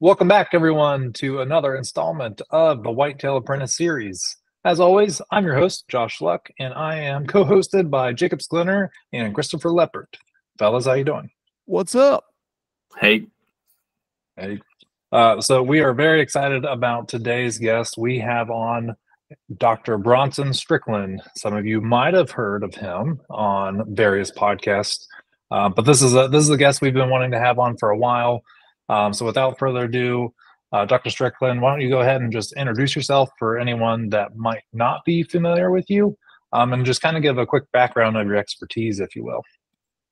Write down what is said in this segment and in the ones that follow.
Welcome back, everyone, to another installment of the Whitetail Apprentice series. As always, I'm your host, Josh Luck, and I am co-hosted by Jacob Sklinner and Christopher Leopard. Fellas, how you doing? What's up? Hey. Hey. Uh, so we are very excited about today's guest. We have on Dr. Bronson Strickland. Some of you might have heard of him on various podcasts, uh, but this is a this is a guest we've been wanting to have on for a while. Um, so without further ado, uh, Dr. Strickland, why don't you go ahead and just introduce yourself for anyone that might not be familiar with you, um, and just kind of give a quick background of your expertise, if you will.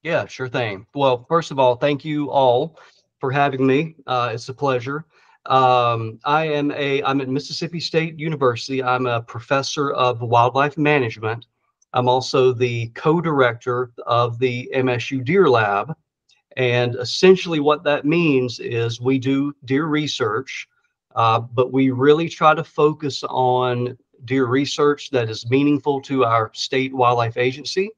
Yeah, sure thing. Well, first of all, thank you all for having me. Uh, it's a pleasure. Um, I am a I'm at Mississippi State University. I'm a professor of wildlife management. I'm also the co-director of the MSU Deer Lab. And essentially what that means is we do deer research, uh, but we really try to focus on deer research that is meaningful to our state wildlife agency,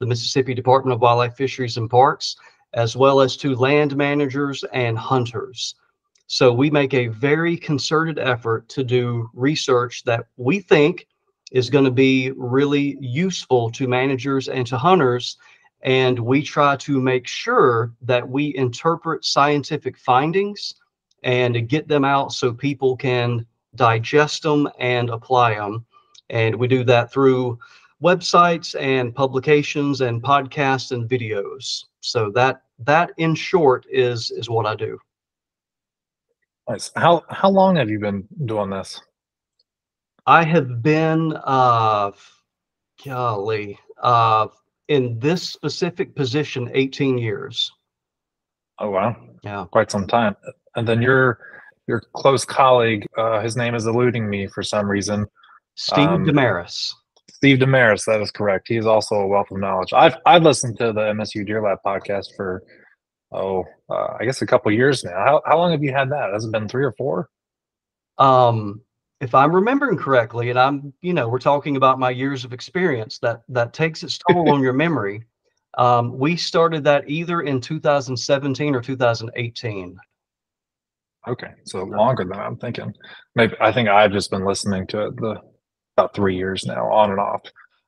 the Mississippi Department of Wildlife, Fisheries and Parks, as well as to land managers and hunters. So we make a very concerted effort to do research that we think is going to be really useful to managers and to hunters. And we try to make sure that we interpret scientific findings and get them out so people can digest them and apply them. And we do that through websites and publications and podcasts and videos. So that that in short is is what I do. Nice. How how long have you been doing this? I have been uh golly uh in this specific position 18 years. Oh wow. Yeah. Quite some time. And then your your close colleague, uh, his name is eluding me for some reason. Steve Um, Demarais. Steve Demarais, that is correct. He's also a wealth of knowledge. I've I've listened to the MSU Deer Lab podcast for oh, uh, I guess a couple years now. How how long have you had that? Has it been three or four? Um if I'm remembering correctly, and I'm, you know, we're talking about my years of experience, that that takes its toll on your memory. Um, we started that either in 2017 or 2018. Okay, so longer than I'm thinking. Maybe I think I've just been listening to it the about three years now, on and off.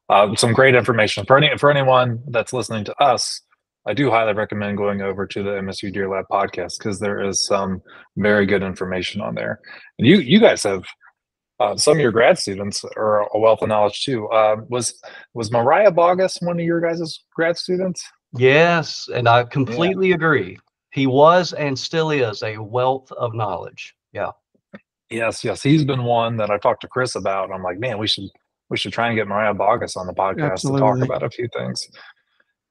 Uh, some great information for any for anyone that's listening to us. I do highly recommend going over to the MSU Deer Lab podcast because there is some very good information on there. And you you guys have uh, some of your grad students are a wealth of knowledge too. Uh, was was Mariah Bogus one of your guys' grad students? Yes, and I completely agree. He was and still is a wealth of knowledge. Yeah. Yes, yes, he's been one that I talked to Chris about. I'm like, man, we should we should try and get Mariah Bogus on the podcast to talk about a few things.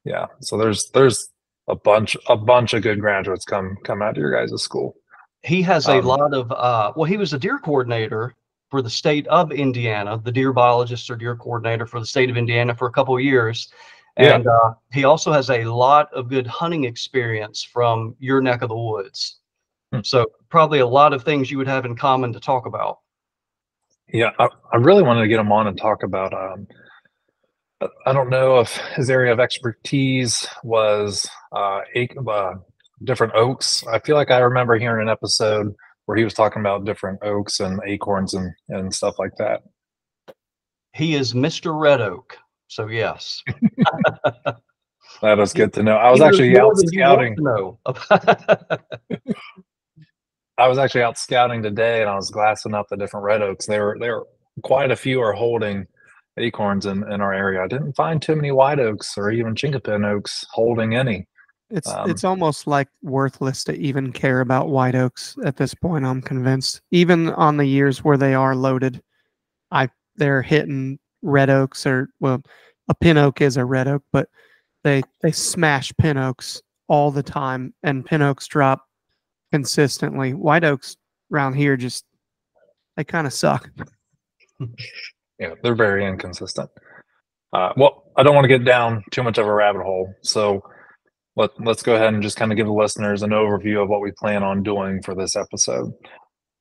Yeah, so there's there's a bunch a bunch of good graduates come come out of your guys' school. He has a Um, lot of uh well, he was a deer coordinator for the state of Indiana, the deer biologist or deer coordinator for the state of Indiana for a couple of years. Yeah. And uh, he also has a lot of good hunting experience from your neck of the woods. Hmm. So probably a lot of things you would have in common to talk about. Yeah, I, I really wanted to get him on and talk about. Um, I- don't know if his area of expertise was uh, ac- uh, different oaks. I feel like I remember hearing an episode where he was talking about different oaks and acorns and and stuff like that. He is Mr. Red Oak. So yes. That is good to know. I was He actually out than you want scouting. know. I was actually out scouting today, and I was glassing up the different red oaks. There were there were quite a few are holding acorns in, in our area. I didn't find too many white oaks or even chinkapin oaks holding any. It's Um, it's almost like worthless to even care about white oaks at this point. I'm convinced. Even on the years where they are loaded, I they're hitting red oaks or well, a pin oak is a red oak, but they they smash pin oaks all the time, and pin oaks drop consistently. White oaks around here just they kind of suck. Yeah, they're very inconsistent. Uh, well, I don't want to get down too much of a rabbit hole, so let let's go ahead and just kind of give the listeners an overview of what we plan on doing for this episode.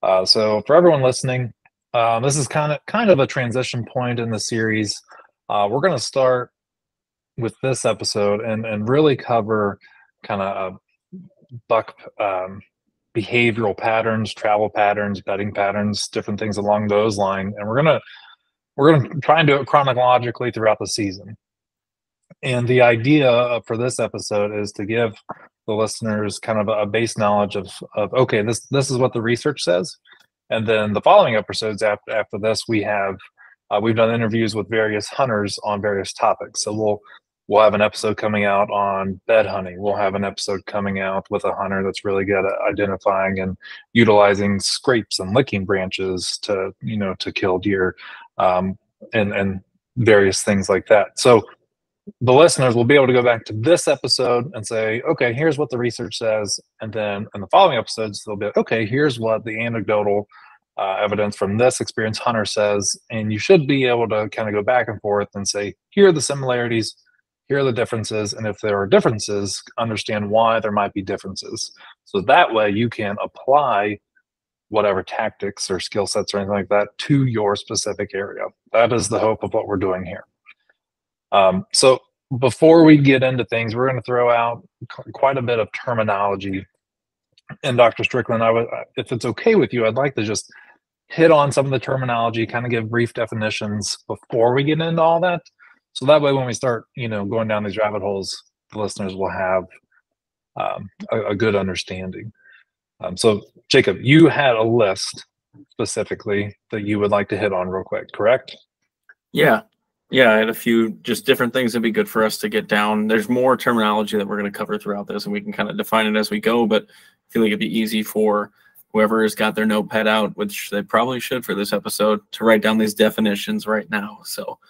Uh, so, for everyone listening, um, this is kind of kind of a transition point in the series. Uh, we're going to start with this episode and and really cover kind of buck um, behavioral patterns, travel patterns, bedding patterns, different things along those lines. And we're gonna we're gonna try and do it chronologically throughout the season. And the idea for this episode is to give the listeners kind of a base knowledge of of okay, this this is what the research says. And then the following episodes after after this, we have uh, we've done interviews with various hunters on various topics. So we'll we'll have an episode coming out on bed hunting. We'll have an episode coming out with a hunter that's really good at identifying and utilizing scrapes and licking branches to you know to kill deer, um, and and various things like that. So the listeners will be able to go back to this episode and say, okay, here's what the research says, and then in the following episodes they'll be, okay, here's what the anecdotal uh, evidence from this experience hunter says, and you should be able to kind of go back and forth and say, here are the similarities, here are the differences, and if there are differences, understand why there might be differences. So that way you can apply whatever tactics or skill sets or anything like that to your specific area. That is the hope of what we're doing here. Um, so before we get into things, we're going to throw out quite a bit of terminology. And Dr. Strickland, I would, if it's okay with you, I'd like to just hit on some of the terminology, kind of give brief definitions before we get into all that. So that way, when we start, you know, going down these rabbit holes, the listeners will have um, a, a, good understanding. Um, so, Jacob, you had a list specifically that you would like to hit on real quick, correct? Yeah. Yeah, I had a few just different things that'd be good for us to get down. There's more terminology that we're going to cover throughout this, and we can kind of define it as we go. But I feel like it'd be easy for whoever has got their notepad out, which they probably should for this episode, to write down these definitions right now. So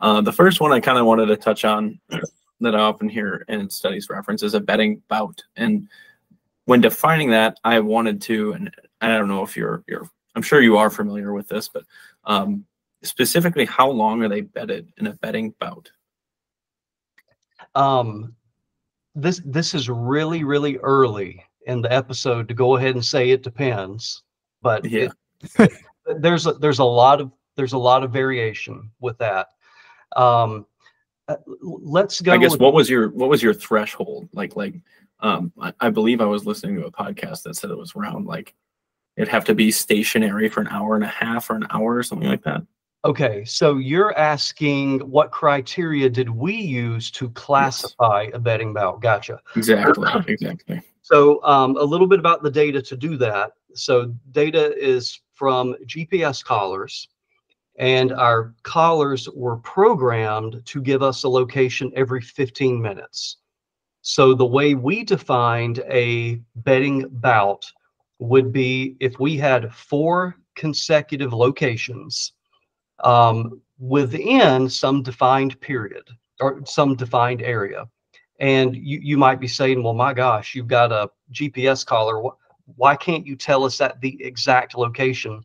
uh, the first one I kind of wanted to touch on that I often hear in studies reference is a bedding bout. And when defining that, I wanted to, and I don't know if you're, you're I'm sure you are familiar with this, but um, specifically, how long are they bedded in a bedding bout? Um, this this is really really early in the episode to go ahead and say it depends, but yeah, it, there's a, there's a lot of there's a lot of variation with that. Um, uh, let's go. I guess what was your what was your threshold like? Like, um, I, I believe I was listening to a podcast that said it was around like it'd have to be stationary for an hour and a half or an hour or something like that. Okay, so you're asking what criteria did we use to classify yes. a bedding bout? Gotcha. Exactly. Exactly. So um, a little bit about the data to do that. So data is from GPS collars, and our collars were programmed to give us a location every 15 minutes. So the way we defined a bedding bout would be if we had four consecutive locations um, within some defined period or some defined area. And you, you might be saying, well, my gosh, you've got a GPS collar. Why can't you tell us at the exact location?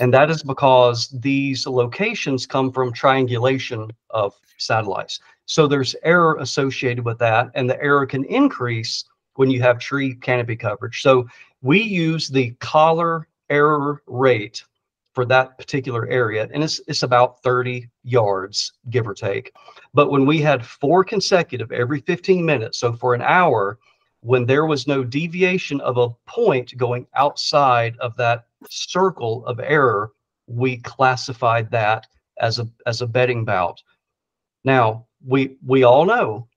And that is because these locations come from triangulation of satellites. So there's error associated with that, and the error can increase when you have tree canopy coverage. So we use the collar error rate for that particular area, and it's it's about 30 yards, give or take. But when we had four consecutive every 15 minutes, so for an hour, when there was no deviation of a point going outside of that circle of error, we classified that as a as a bedding bout. Now we we all know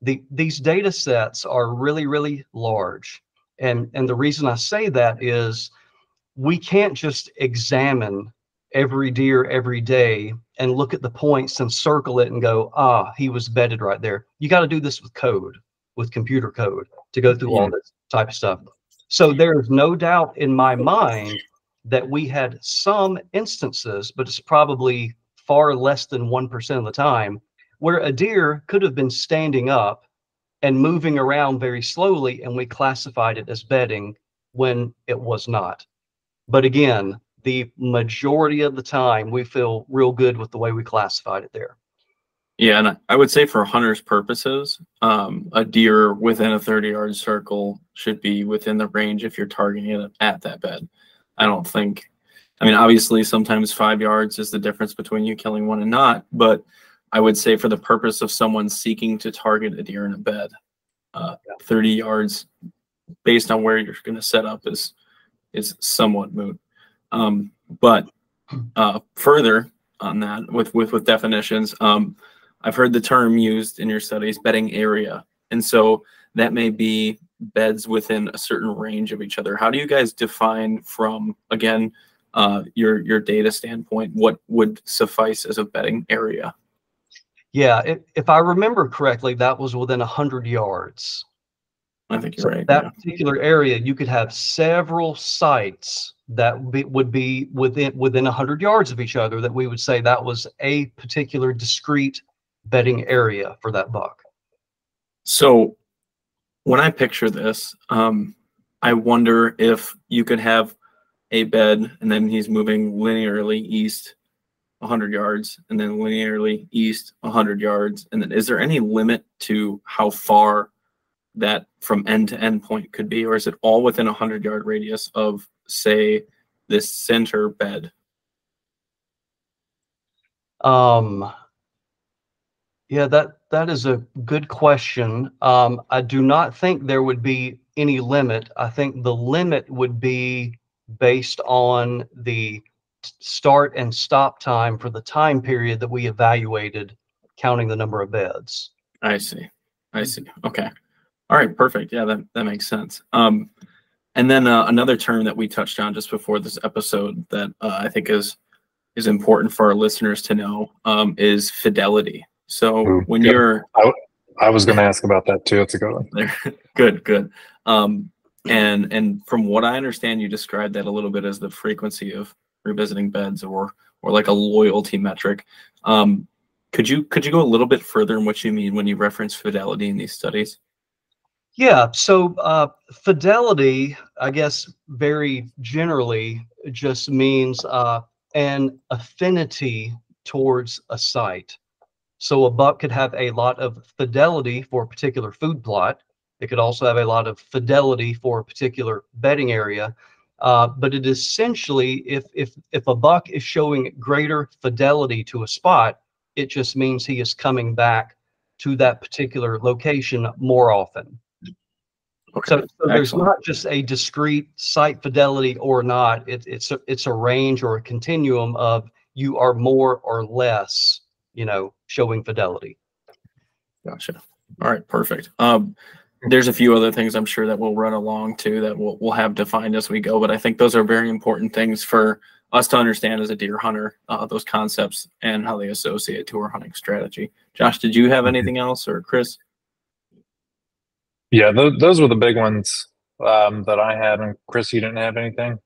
the these data sets are really really large, and and the reason I say that is we can't just examine every deer every day and look at the points and circle it and go, ah, he was bedded right there. You got to do this with code, with computer code to go through yeah. all this type of stuff. So there's no doubt in my mind that we had some instances, but it's probably far less than 1% of the time, where a deer could have been standing up and moving around very slowly, and we classified it as bedding when it was not. But again, the majority of the time, we feel real good with the way we classified it there. Yeah, and I would say for hunters' purposes, um, a deer within a 30 yard circle should be within the range if you're targeting it at that bed. I don't think, I mean, obviously, sometimes five yards is the difference between you killing one and not, but I would say for the purpose of someone seeking to target a deer in a bed, uh, 30 yards based on where you're going to set up is is somewhat moot. Um, but uh, further on that, with with with definitions, um, I've heard the term used in your studies, bedding area, and so that may be beds within a certain range of each other. How do you guys define from again uh, your your data standpoint what would suffice as a bedding area? Yeah, if, if I remember correctly, that was within 100 yards. I think you're So right. that yeah. particular area, you could have several sites that would be, would be within within 100 yards of each other that we would say that was a particular discrete bedding area for that buck. So when I picture this, um, I wonder if you could have a bed and then he's moving linearly east 100 yards and then linearly east 100 yards. And then is there any limit to how far that from end to end point could be? Or is it all within a 100 yard radius of, say, this center bed? Um, yeah, that that is a good question. Um, I do not think there would be any limit. I think the limit would be based on the start and stop time for the time period that we evaluated, counting the number of beds. I see. I see. Okay. All right. Perfect. Yeah, that, that makes sense. Um, and then uh, another term that we touched on just before this episode that uh, I think is is important for our listeners to know um, is fidelity. So Ooh, when good. you're I was going to ask about that too. It's a good one. there, good, good. Um, and and from what I understand, you described that a little bit as the frequency of revisiting beds, or or like a loyalty metric. Um, could you could you go a little bit further in what you mean when you reference fidelity in these studies? Yeah, so uh, fidelity, I guess, very generally just means uh, an affinity towards a site. So a buck could have a lot of fidelity for a particular food plot. It could also have a lot of fidelity for a particular bedding area. Uh, but it essentially, if if if a buck is showing greater fidelity to a spot, it just means he is coming back to that particular location more often. Okay. So, so there's not just a discrete site fidelity or not. It, it's a, it's a range or a continuum of you are more or less, you know, showing fidelity. Gotcha. All right, perfect. Um, there's a few other things I'm sure that we'll run along to that we'll we'll have defined as we go, but I think those are very important things for us to understand as a deer hunter, uh, those concepts and how they associate to our hunting strategy. Josh, did you have anything else, or Chris? Yeah, th- those were the big ones um, that I had. And Chris, you didn't have anything?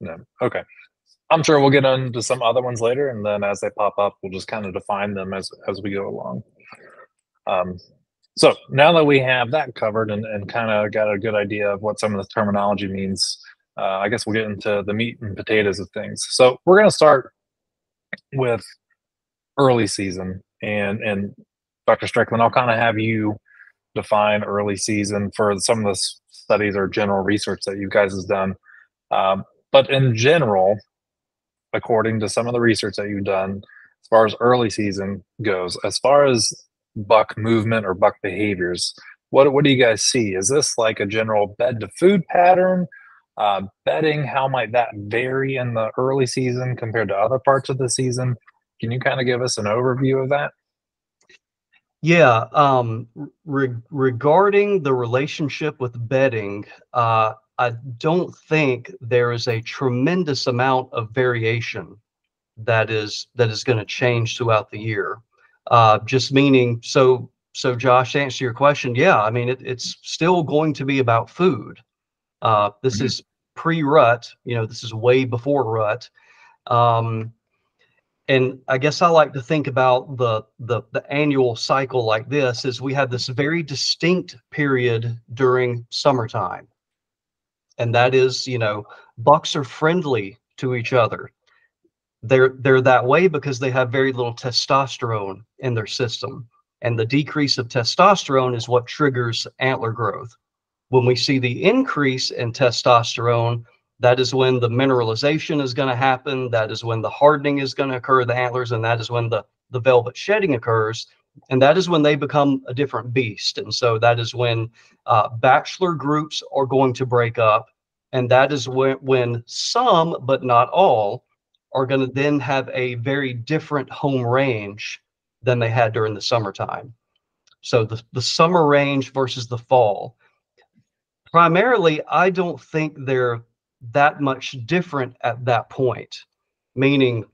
No. Okay. I'm sure we'll get into some other ones later, and then as they pop up, we'll just kind of define them as as we go along. Um, so now that we have that covered and, and kind of got a good idea of what some of the terminology means, uh, I guess we'll get into the meat and potatoes of things. So we're going to start with early season, and and Dr. Strickland, I'll kind of have you define early season for some of the studies or general research that you guys has done. Um, but in general, according to some of the research that you've done, as far as early season goes, as far as buck movement or buck behaviors, what what do you guys see? Is this like a general bed to food pattern? Uh, bedding, how might that vary in the early season compared to other parts of the season? Can you kind of give us an overview of that? Yeah. Um, re- regarding the relationship with bedding, uh, I don't think there is a tremendous amount of variation that is that is going to change throughout the year. Uh, just meaning, so so Josh, to answer your question, yeah, I mean it, it's still going to be about food. Uh, this Mhm. is pre-rut, you know, this is way before rut. Um, and I guess I like to think about the, the the annual cycle like this is we have this very distinct period during summertime. And that is, you know, bucks are friendly to each other. They're they're that way because they have very little testosterone in their system. And the decrease of testosterone is what triggers antler growth. When we see the increase in testosterone, that is when the mineralization is going to happen. That is when the hardening is going to occur, the antlers, and that is when the, the velvet shedding occurs. and that is when they become a different beast. And so that is when uh, bachelor groups are going to break up, and that is when, when some, but not all, are going to then have a very different home range than they had during the summertime. So the, the summer range versus the fall. Primarily, I don't think they're that much different at that point, meaning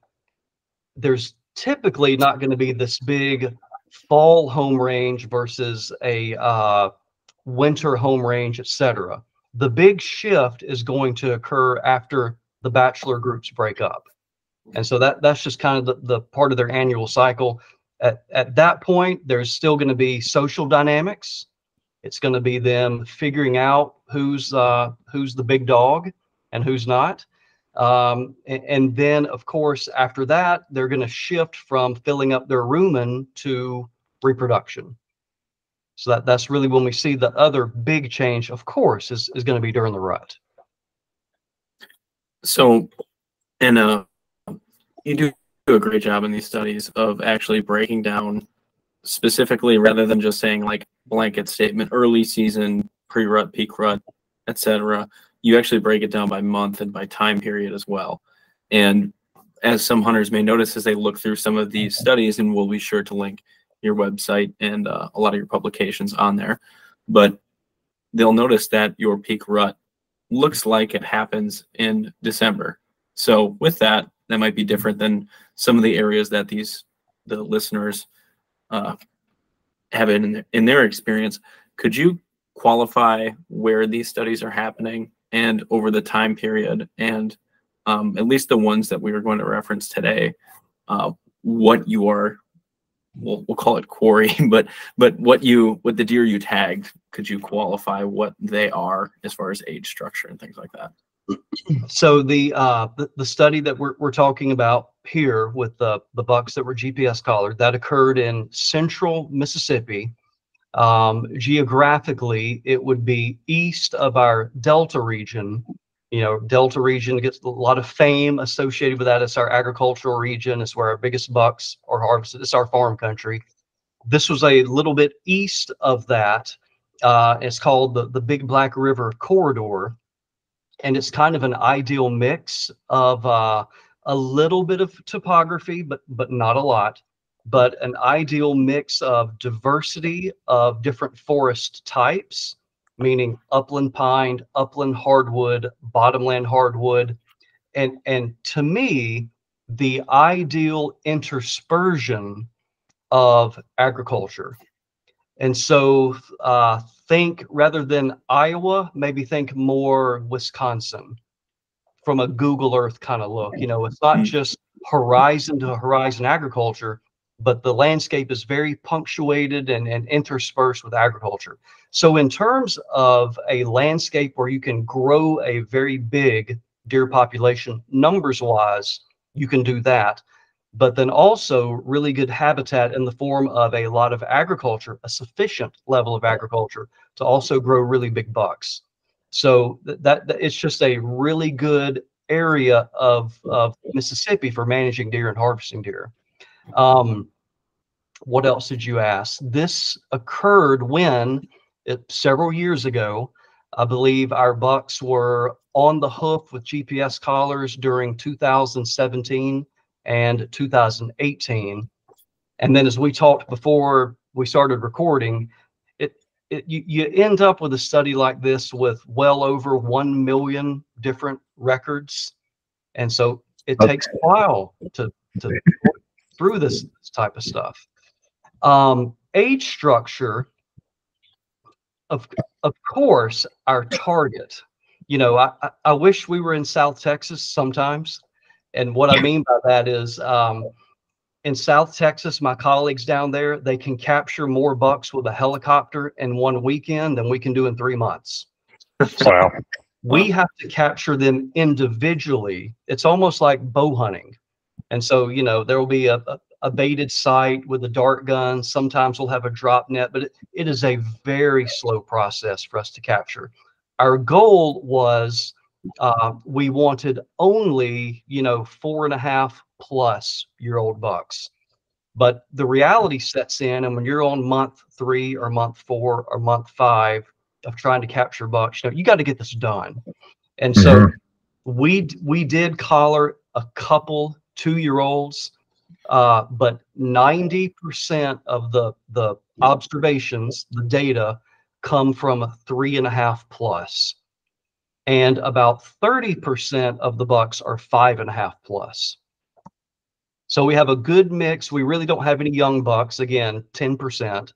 there's typically not going to be this big fall home range versus a uh, winter home range, etc. The big shift is going to occur after the bachelor groups break up. And so that that's just kind of the, the part of their annual cycle. At, at that point, there's still going to be social dynamics. It's going to be them figuring out who's uh, who's the big dog and who's not. Um, and, and, then, of course, after that, they're going to shift from filling up their rumen to reproduction. So that, that's really when we see the other big change, of course, is, is going to be during the rut. So, and uh, you do a great job in these studies of actually breaking down specifically rather than just saying like blanket statement, early season, pre-rut, peak rut, etc you actually break it down by month and by time period as well. And as some hunters may notice as they look through some of these studies, and we'll be sure to link your website and uh, a lot of your publications on there, but they'll notice that your peak rut looks like it happens in December. So with that, that might be different than some of the areas that these the listeners uh, have in in their experience. Could you qualify where these studies are happening and over the time period and um, at least the ones that we are going to reference today, uh, what you are, we'll, we'll call it quarry, but but what you what the deer you tagged, could you qualify what they are as far as age structure and things like that? So the uh, the, the study that we're, we're talking about here with the the bucks that were GPS collared that occurred in central Mississippi um, geographically, it would be east of our Delta region. You know, Delta region gets a lot of fame associated with that. It's our agricultural region. It's where our biggest bucks are harvested. It's our farm country. This was a little bit east of that. Uh, it's called the, the Big Black River Corridor. And it's kind of an ideal mix of uh, a little bit of topography, but but not a lot but an ideal mix of diversity of different forest types, meaning upland pine, upland hardwood, bottomland hardwood. And, and to me, the ideal interspersion of agriculture. And so uh, think rather than Iowa, maybe think more Wisconsin from a Google Earth kind of look. You know, it's not hmm. just horizon to horizon agriculture, but the landscape is very punctuated and, and interspersed with agriculture. So in terms of a landscape where you can grow a very big deer population numbers wise, you can do that. But then also really good habitat in the form of a lot of agriculture, a sufficient level of agriculture to also grow really big bucks. So that, that it's just a really good area of, of Mississippi for managing deer and harvesting deer. Um, what else did you ask? This occurred when, it, several years ago, I believe our bucks were on the hoof with GPS collars during 2017 and 2018. And then as we talked before we started recording, it, it you, you end up with a study like this with well over 1 million different records. And so it okay. takes a while to, to through this, this type of stuff. Um, age structure, of, of course, our target. You know, I, I wish we were in South Texas sometimes. And what I mean by that is um, in South Texas, my colleagues down there, they can capture more bucks with a helicopter in one weekend than we can do in three months. Wow. we have to capture them individually. It's almost like bow hunting. And so, you know, there will be a, a, a baited site with a dart gun. Sometimes we'll have a drop net, but it, it is a very slow process for us to capture. Our goal was uh, we wanted only, you know, four and a half plus year old bucks. But the reality sets in, and when you're on month three or month four or month five of trying to capture bucks, you know, you got to get this done. And so Mhm. we we did collar a couple two year olds, uh, but ninety percent of the the observations, the data, come from three and a half plus, and about thirty percent of the bucks are five and a half plus. So we have a good mix. We really don't have any young bucks. Again, ten percent.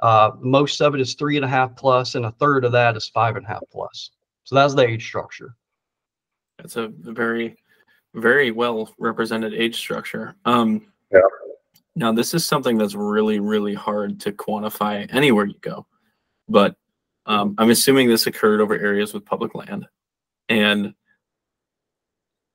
Uh, most of it is three and a half plus, and a third of that is five and a half plus. So that's the age structure. That's a very, very well represented age structure. Um, Yeah. Now, this is something that's really, really hard to quantify anywhere you go. But um, I'm assuming this occurred over areas with public land. And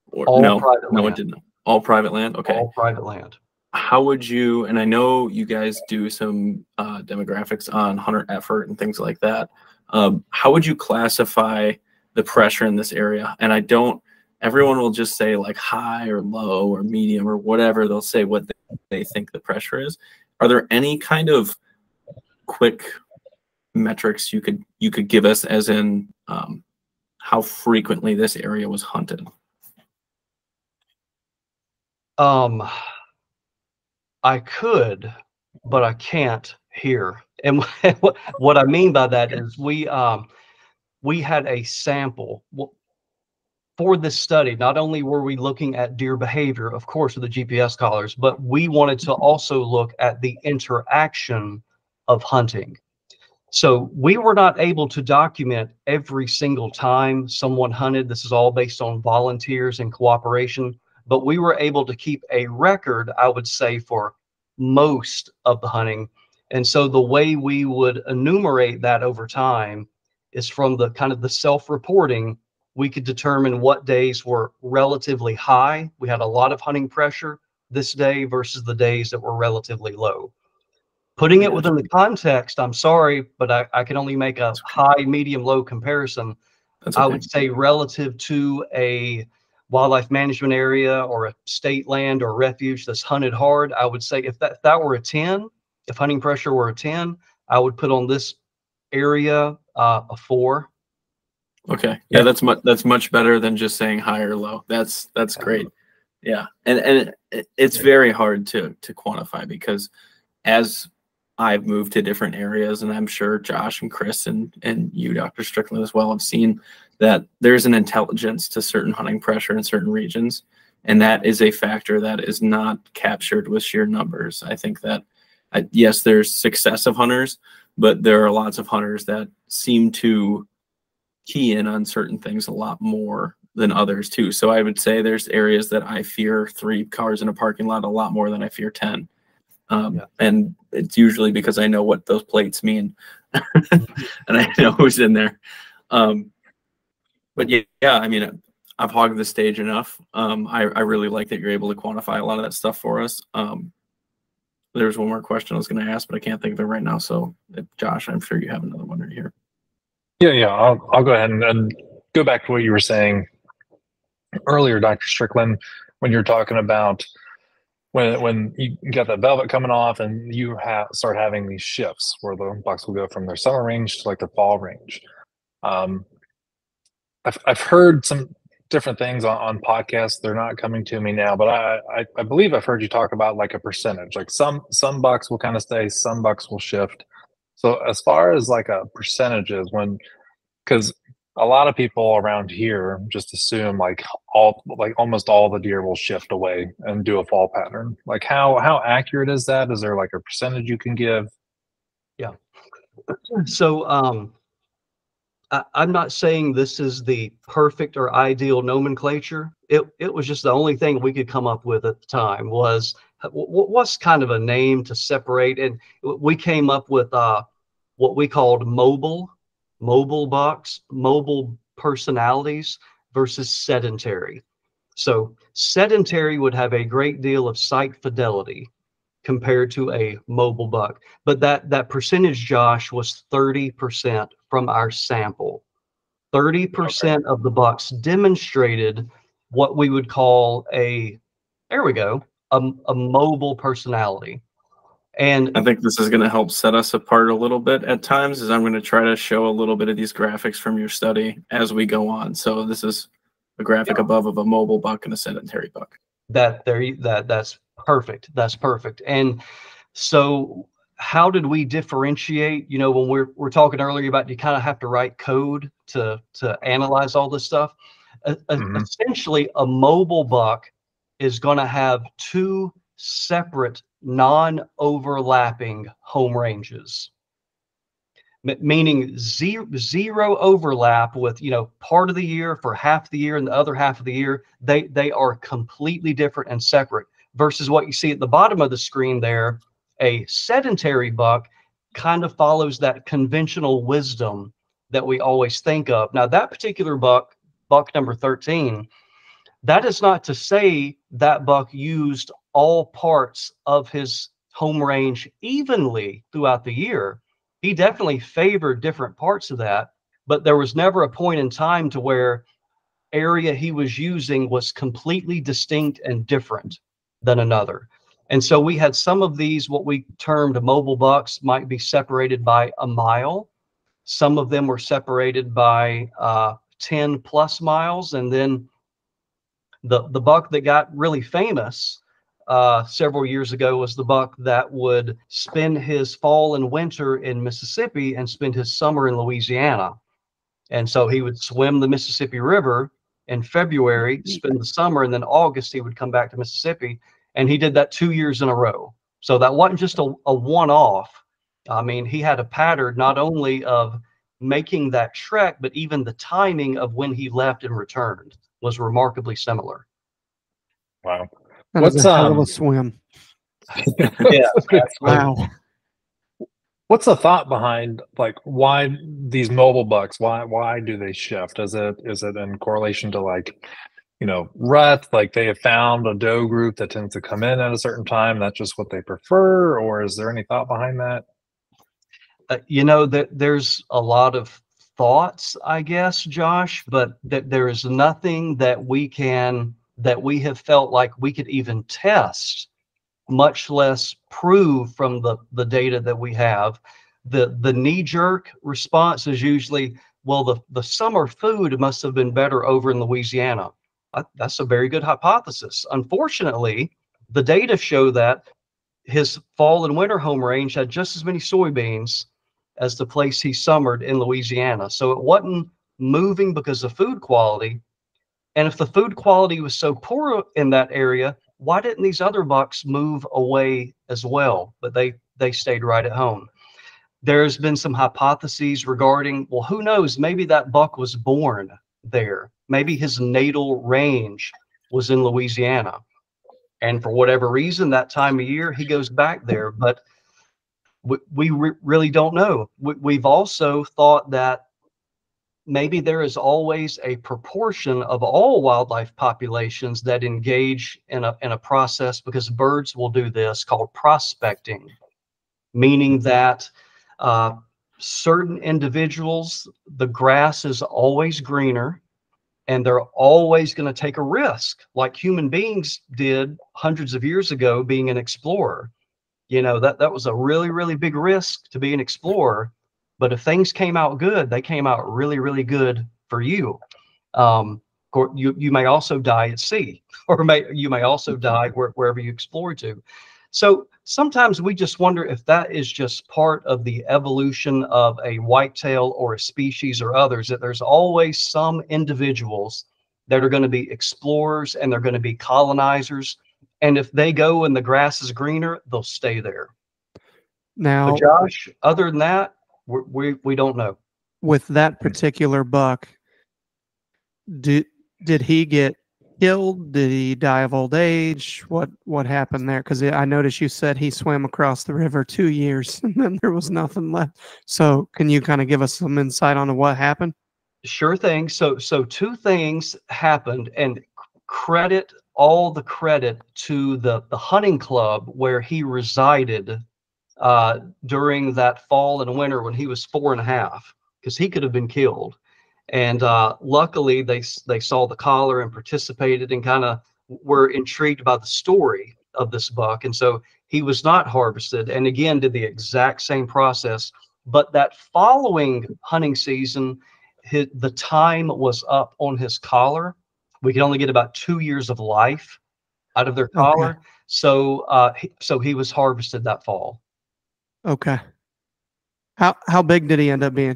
or, All no, private no, it didn't. All private land. Okay. All private land. How would you, and I know you guys do some uh, demographics on hunter effort and things like that. Um, how would you classify the pressure in this area? And I don't, everyone will just say like high or low or medium or whatever. They'll say what they, think the pressure is. Are there any kind of quick metrics you could you could give us as in um, how frequently this area was hunted? Um, I could, but I can't here. And what, I mean by that is we um, we had a sample for this study. Not only were we looking at deer behavior, of course, with the GPS collars, but we wanted to also look at the interaction of hunting. So we were not able to document every single time someone hunted. This is all based on volunteers and cooperation but we were able to keep a record, I would say, for most of the hunting. And so the way we would enumerate that over time is from the kind of the self-reporting, we could determine what days were relatively high. We had a lot of hunting pressure this day versus the days that were relatively low. Putting it within the context, I'm sorry, but I, I can only make a high, medium, low comparison. That's I would say relative to a wildlife management area or a state land or refuge that's hunted hard, I would say if that, if that were a 10, if hunting pressure were a 10, I would put on this area uh, a four. Okay. Yeah, that's much that's much better than just saying high or low. That's that's great. Yeah. And and it, it's very hard to to quantify because as I've moved to different areas and I'm sure Josh and Chris and and you Dr. Strickland as well have seen that there's an intelligence to certain hunting pressure in certain regions and that is a factor that is not captured with sheer numbers. I think that uh, yes, there's successive hunters, but there are lots of hunters that seem to key in on certain things a lot more than others too. So I would say there's areas that I fear three cars in a parking lot a lot more than I fear 10. Um, Yeah. And it's usually because I know what those plates mean and I know who's in there. Um, but yeah, yeah, I mean, I've hogged the stage enough. Um, I, I really like that you're able to quantify a lot of that stuff for us. Um, there's one more question I was going to ask, but I can't think of it right now. So, Josh, I'm sure you have another one right here. Yeah, yeah. I'll I'll go ahead and, and go back to what you were saying earlier, Dr. Strickland, when you're talking about when when you got that velvet coming off and you have start having these shifts where the bucks will go from their summer range to like their fall range. Um, I've I've heard some different things on, on podcasts. They're not coming to me now, but I, I I believe I've heard you talk about like a percentage. Like some some bucks will kind of stay, some bucks will shift. So as far as like a percentages, when because a lot of people around here just assume like all like almost all the deer will shift away and do a fall pattern. Like how how accurate is that? Is there like a percentage you can give? Yeah. So um, I, I'm not saying this is the perfect or ideal nomenclature. It it was just the only thing we could come up with at the time was what's kind of a name to separate, and we came up with uh, what we called mobile, mobile bucks, mobile personalities versus sedentary. So sedentary would have a great deal of site fidelity compared to a mobile buck. But that that percentage, Josh, was 30% from our sample. 30% of the bucks demonstrated what we would call a there we go, a, a mobile personality. And I think this is going to help set us apart a little bit at times. Is I'm going to try to show a little bit of these graphics from your study as we go on. So this is a graphic above of a mobile buck and a sedentary buck. that there that that's perfect. That's perfect. And so how did we differentiate? You know, when we're we're talking earlier about you kind of have to write code to to analyze all this stuff. Mhm. Essentially, a mobile buck is going to have two separate non-overlapping home ranges. Meaning zero, zero overlap with you know part of the year for half the year and the other half of the year they they are completely different and separate versus what you see at the bottom of the screen there a sedentary buck kind of follows that conventional wisdom that we always think of now that particular buck buck number 13 that is not to say that buck used all parts of his home range evenly throughout the year he definitely favored different parts of that, but there was never a point in time to where area he was using was completely distinct and different than another. And so we had some of these, what we termed mobile bucks, might be separated by a mile. Some of them were separated by uh, 10 plus miles. And then the, the buck that got really famous uh, several years ago was the buck that would spend his fall and winter in Mississippi and spend his summer in Louisiana. And so he would swim the Mississippi River in February, spend the summer, and then August he would come back to Mississippi. And he did that two years in a row. So that wasn't just a, a one off. I mean, he had a pattern not only of making that trek, but even the timing of when he left and returned was remarkably similar. Wow. That is What's, a hell of um, a swim. Yeah. Wow. What's the thought behind like why these mobile bucks? Why why do they shift? Is it is it in correlation to like you know rut? Like they have found a doe group that tends to come in at a certain time. That's just what they prefer, or is there any thought behind that? uh, you know that there's a lot of thoughts i guess josh but that there is nothing that we can that we have felt like we could even test much less prove from the the data that we have. The the knee jerk response is usually well the the summer food must have been better over in louisiana. Uh, that's a very good hypothesis. Unfortunately the data show that his fall and winter home range had just as many soybeans as the place he summered in Louisiana. So it wasn't moving because of food quality. And if the food quality was so poor in that area, why didn't these other bucks move away as well? But they they stayed right at home. There's been some hypotheses regarding, well, who knows? Maybe that buck was born there. Maybe his natal range was in Louisiana. And for whatever reason, that time of year, he goes back there. But we, we re- really don't know. We, we've also thought that maybe there is always a proportion of all wildlife populations that engage in a, in a process because birds will do this called prospecting, meaning that uh, certain individuals, the grass is always greener and they're always going to take a risk like human beings did hundreds of years ago being an explorer you know that that was a really really big risk to be an explorer but if things came out good they came out really really good for you. Um you you may also die at sea or may you may also die where, wherever you explore to. So sometimes we just wonder if that is just part of the evolution of a whitetail or a species or others that there's always some individuals that are going to be explorers and they're going to be colonizers and if they go and the grass is greener, they'll stay there. Now, Josh, other than that, we we, we don't know. with that hmm. particular buck, did did he get killed? Did he die of old age? What what happened there? Because I noticed you said he swam across the river two years and then there was nothing left. So can you kind of give us some insight on what happened? Sure thing. So so two things happened, and credit all the credit to the the hunting club where he resided uh, during that fall and winter when he was four and a half, because he could have been killed. And uh, luckily, they they saw the collar and participated and kind of were intrigued by the story of this buck, and so he was not harvested and again did the exact same process. But that following hunting season, his, the time was up on his collar. We could only get about two years of life out of their collar. Okay. So, uh, he, so he was harvested that fall. Okay. How how big did he end up being?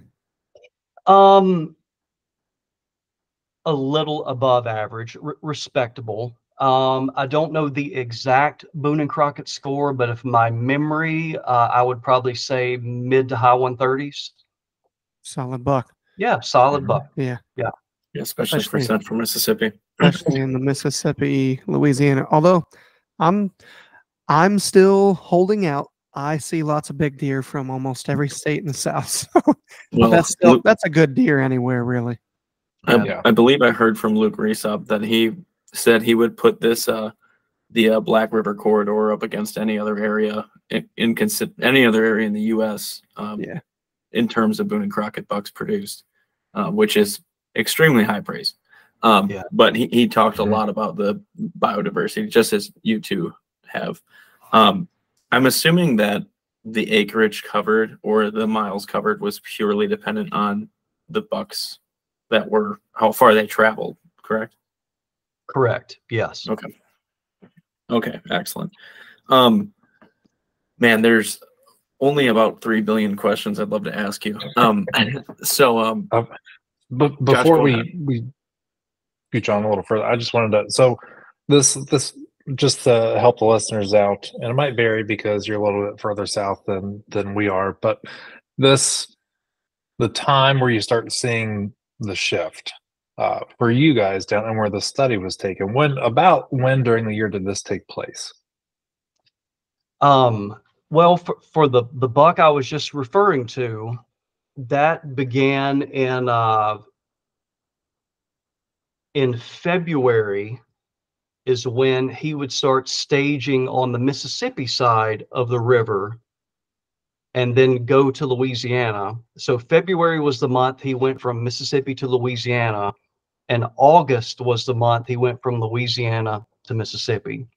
Um, a little above average, respectable. Um, I don't know the exact Boone and Crockett score, but if my memory, uh, I would probably say mid to high 130s. Solid buck. Yeah, solid buck. Yeah. Yeah. Yeah, especially, especially for Central Mississippi. Especially in the Mississippi, Louisiana. Although I'm I'm still holding out. I see lots of big deer from almost every state in the South. So well, that's still that's a good deer anywhere, really. I, yeah. I believe I heard from Luke Resop that he said he would put this uh the uh, Black River corridor up against any other area in, in consi- any other area in the U.S. Um, yeah. in terms of Boone and Crockett bucks produced, uh, which is extremely high praise. Um, yeah. But he, he talked a lot about the biodiversity, just as you two have. Um, I'm assuming that the acreage covered or the miles covered was purely dependent on the bucks that were how far they traveled, correct? Correct. Yes. Okay. Okay. Excellent. Um, man, there's only about three billion questions I'd love to ask you. Um, so um, but before we we get on a little further, I just wanted to so this this just to help the listeners out, and it might vary because you're a little bit further south than than we are, but this the time where you start seeing the shift uh, for you guys down and where the study was taken. When about when during the year did this take place? Um, well, for, for the the buck I was just referring to, that began in uh, in February is when he would start staging on the Mississippi side of the river and then go to Louisiana. So February was the month he went from Mississippi to Louisiana, and August was the month he went from Louisiana to Mississippi.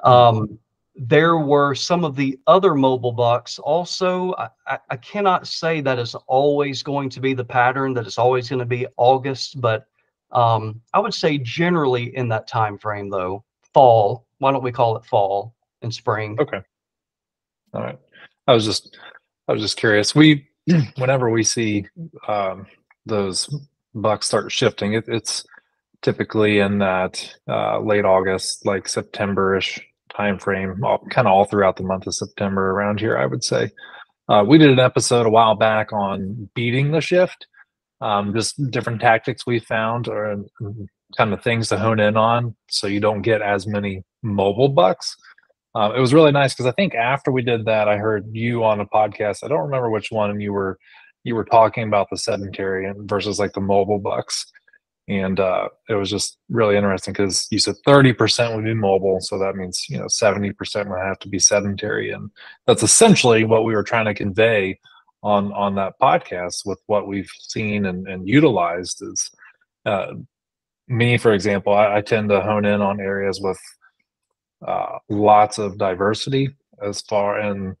Um, there were some of the other mobile bucks also. I, I cannot say that is always going to be the pattern, that it's always going to be August, but um, I would say generally in that time frame though, fall. Why don't we call it fall and spring? Okay. All right. I was just I was just curious. We whenever we see um, those bucks start shifting, it, it's typically in that uh, late August, like September-ish time frame, kind of all throughout the month of September around here. I would say uh, we did an episode a while back on beating the shift, um, just different tactics we found or kind of things to hone in on, so you don't get as many mobile bucks. Uh, it was really nice because I think after we did that, I heard you on a podcast. I don't remember which one, and you were you were talking about the sedentary versus like the mobile bucks, and uh, it was just really interesting because you said thirty percent would be mobile, so that means you know seventy percent would have to be sedentary, and that's essentially what we were trying to convey on on that podcast with what we've seen and, and utilized is uh, me, for example. I, I tend to hone in on areas with uh, lots of diversity as far and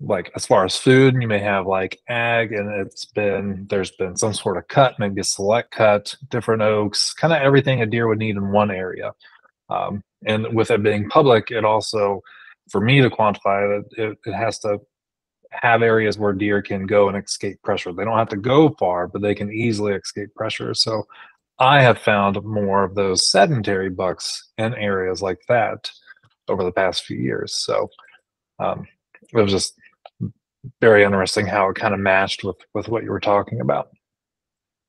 like as far as food you may have like ag and it's been there's been some sort of cut maybe a select cut different oaks kind of everything a deer would need in one area. Um, and with it being public it also for me to quantify it, it it has to have areas where deer can go and escape pressure. They don't have to go far but they can easily escape pressure. So i have found more of those sedentary bucks in areas like that over the past few years. So um, it was just very interesting how it kind of matched with with what you were talking about.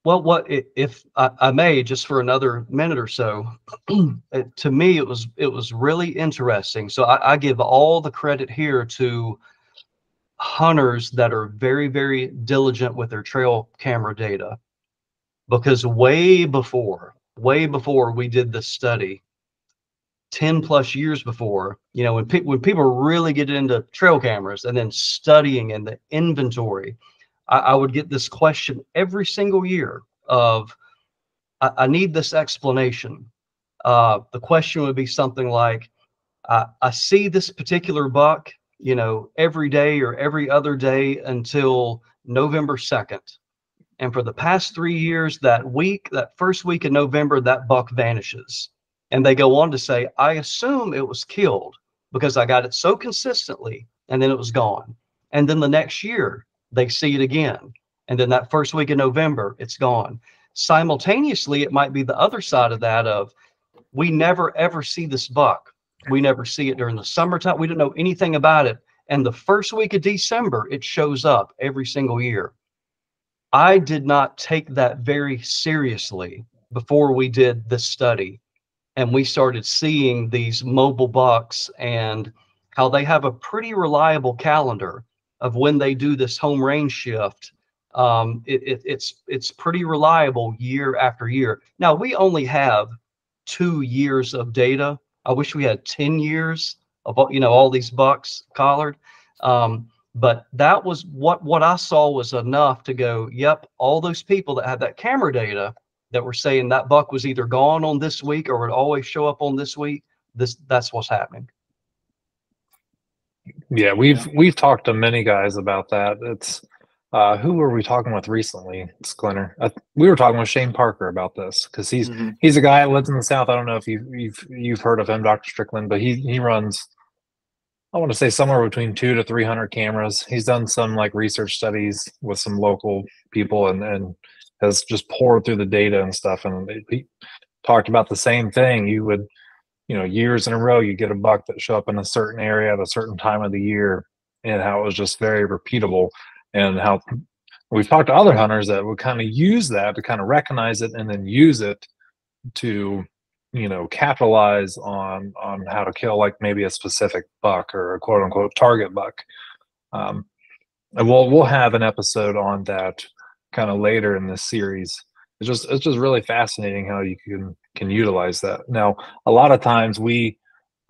Well, what if I, I may just for another minute or so? to me, it was it was really interesting. So I, I give all the credit here to hunters that are very very diligent with their trail camera data, because way before way before we did this study, 10 plus years before, you know, when, pe- when people really get into trail cameras and then studying and the inventory, I, I would get this question every single year of, I, I need this explanation. Uh, the question would be something like, I, I see this particular buck, you know, every day or every other day until November 2nd. And for the past three years, that week, that first week in November, that buck vanishes. And they go on to say, I assume it was killed because I got it so consistently and then it was gone. And then the next year, they see it again. And then that first week in November, it's gone. Simultaneously, it might be the other side of that of we never ever see this buck. We never see it during the summertime. We don't know anything about it. And the first week of December, it shows up every single year. I did not take that very seriously before we did this study. And we started seeing these mobile bucks and how they have a pretty reliable calendar of when they do this home range shift. Um, it, it, it's it's pretty reliable year after year. Now we only have two years of data. I wish we had ten years of you know all these bucks collared. Um, but that was what what I saw was enough to go. Yep, all those people that had that camera data that were saying that buck was either gone on this week or would always show up on this week. This that's what's happening. Yeah, we've yeah. we've talked to many guys about that. It's uh, who were we talking with recently, Splinter? Uh, we were talking with Shane Parker about this because he's mm-hmm. he's a guy that lives in the South. I don't know if you've you've you've heard of him, Doctor Strickland, but he he runs. I want to say somewhere between two to three hundred cameras. He's done some like research studies with some local people and and has just poured through the data and stuff. And he talked about the same thing. You would you know years in a row you get a buck that show up in a certain area at a certain time of the year and how it was just very repeatable and how we've talked to other hunters that would kind of use that to kind of recognize it and then use it to you know capitalize on on how to kill like maybe a specific buck or a quote unquote target buck um and we'll we'll have an episode on that kind of later in this series it's just it's just really fascinating how you can can utilize that. Now, a lot of times we,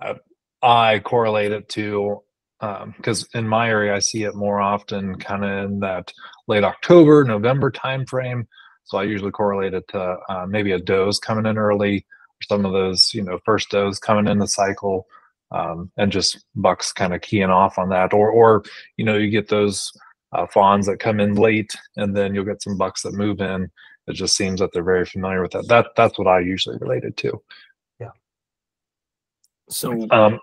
uh, I correlate it to because um, in my area I see it more often, kind of in that late October, November timeframe. So I usually correlate it to uh, maybe a doe's coming in early, or some of those you know first does coming in the cycle, um, and just bucks kind of keying off on that, or or you know you get those uh, fawns that come in late, and then you'll get some bucks that move in it just seems that they're very familiar with that. That that's what I usually related to. Yeah. So um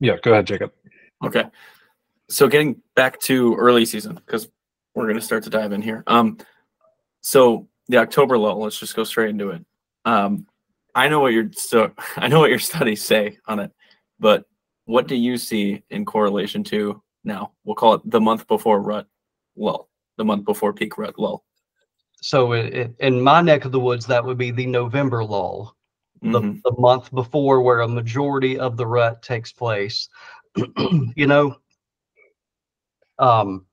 yeah, go ahead, Jacob. Okay. So getting back to early season, because we're gonna start to dive in here. Um so the October lull, let's just go straight into it. Um I know what your so I know what your studies say on it, but what do you see in correlation to now? We'll call it the month before rut lull, the month before peak rut lull so it, it, in my neck of the woods, that would be the November lull, the, mm-hmm. the month before where a majority of the rut takes place. you know, um,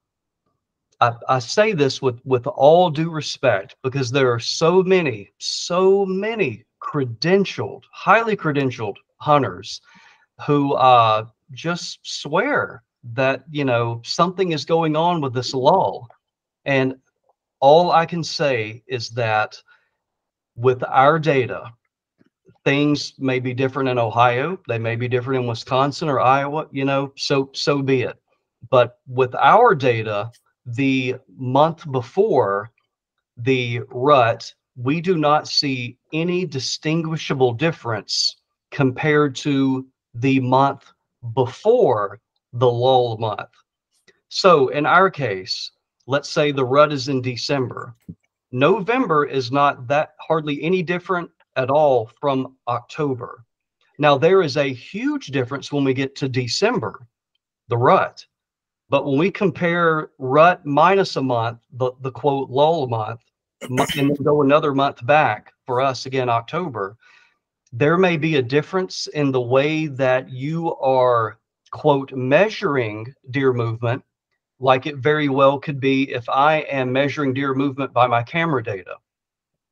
I, I say this with with all due respect because there are so many, so many credentialed, highly credentialed hunters who uh, just swear that you know something is going on with this lull, and all I can say is that with our data, things may be different in Ohio, they may be different in Wisconsin or Iowa, you know, so so be it. But with our data, the month before the rut, we do not see any distinguishable difference compared to the month before the lull month. So in our case, let's say the rut is in December. November is not that hardly any different at all from October. Now, there is a huge difference when we get to December, the rut. But when we compare rut minus a month, the, the quote lull month, and then go another month back for us again, October, there may be a difference in the way that you are, quote, measuring deer movement like it very well could be if I am measuring deer movement by my camera data.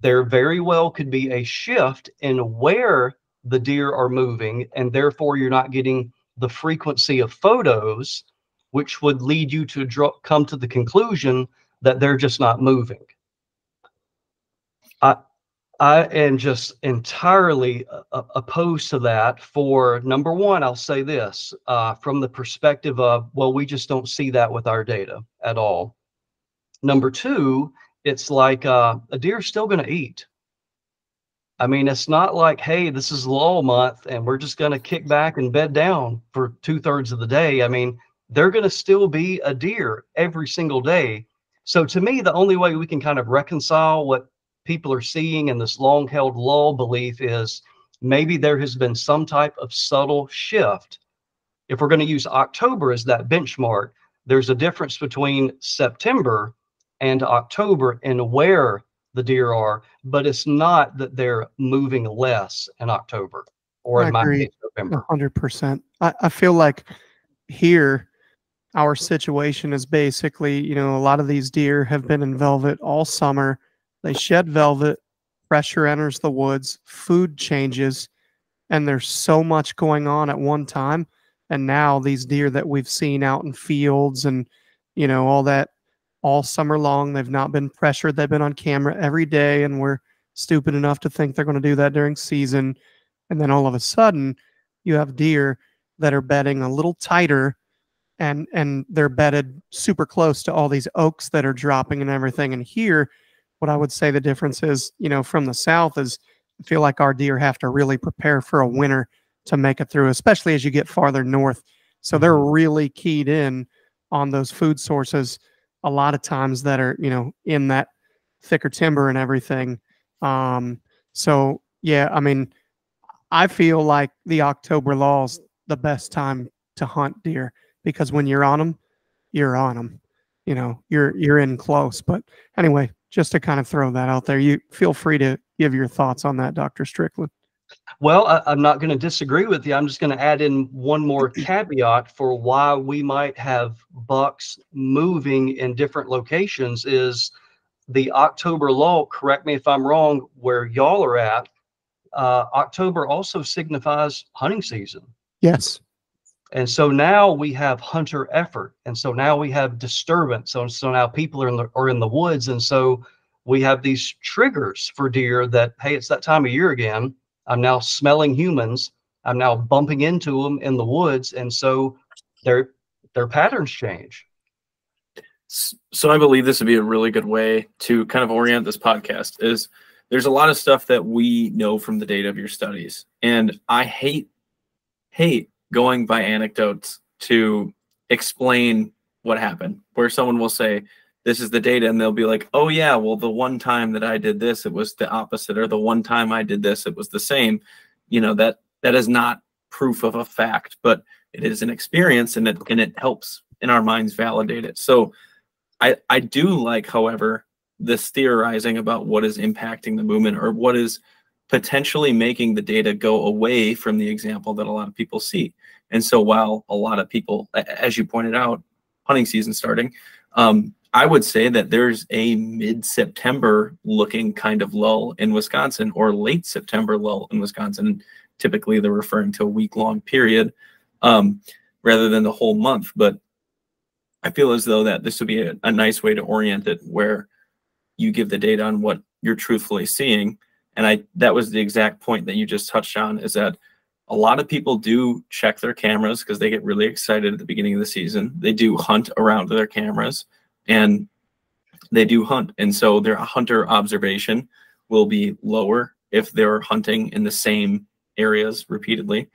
There very well could be a shift in where the deer are moving, and therefore you're not getting the frequency of photos, which would lead you to draw, come to the conclusion that they're just not moving. I, I am just entirely opposed to that for number one i'll say this uh, from the perspective of well we just don't see that with our data at all. Number two it's like uh, a deer's still going to eat. I mean it's not like hey this is lull month and we're just going to kick back and bed down for two-thirds of the day. I mean they're going to still be a deer every single day. So to me the only way we can kind of reconcile what people are seeing in this long held lull belief is maybe there has been some type of subtle shift. If we're going to use October as that benchmark, there's a difference between September and October and where the deer are, but it's not that they're moving less in October or I in my agree. case, November. hundred percent. I, I feel like here our situation is basically, you know, a lot of these deer have been in velvet all summer. They shed velvet, pressure enters the woods, food changes, and there's so much going on at one time. And now these deer that we've seen out in fields and, you know, all that all summer long, they've not been pressured. They've been on camera every day, and we're stupid enough to think they're going to do that during season. And then all of a sudden, you have deer that are bedding a little tighter and and they're bedded super close to all these oaks that are dropping and everything. And here, what I would say the difference is, you know, from the south is I feel like our deer have to really prepare for a winter to make it through, especially as you get farther north. So they're really keyed in on those food sources a lot of times that are, you know, in that thicker timber and everything. Um, so yeah, I mean, I feel like the October lull's the best time to hunt deer because when you're on them, you're on them. You know, you're you're in close. But anyway, just to kind of throw that out there, you feel free to give your thoughts on that, Dr. Strickland. Well, I, I'm not going to disagree with you. I'm just going to add in one more caveat for why we might have bucks moving in different locations is the October lull. correct me if I'm wrong, where y'all are at, uh, October also signifies hunting season. Yes. And so now we have hunter effort. And so now we have disturbance. So, so now people are in the, are in the woods. And so we have these triggers for deer that, hey, it's that time of year again. I'm now smelling humans. I'm now bumping into them in the woods. And so their, their patterns change. So I believe this would be a really good way to kind of orient this podcast is there's a lot of stuff that we know from the data of your studies. And I hate hate going by anecdotes to explain what happened where someone will say this is the data and they'll be like oh yeah well the one time that i did this it was the opposite or the one time i did this it was the same. You know that that is not proof of a fact but it is an experience and it and it helps in our minds validate it. So i i do like however this theorizing about what is impacting the movement or what is potentially making the data go away from the example that a lot of people see and so while a lot of people as you pointed out hunting season starting um, I would say that there's a mid September looking kind of lull in Wisconsin or late September lull in Wisconsin. Typically, they're referring to a week long period um, rather than the whole month. But I feel as though that this would be a, a nice way to orient it where you give the data on what you're truthfully seeing. And I that was the exact point that you just touched on is that a lot of people do check their cameras because they get really excited at the beginning of the season. They do hunt around their cameras and they do hunt. And so their hunter observation will be lower if they're hunting in the same areas repeatedly.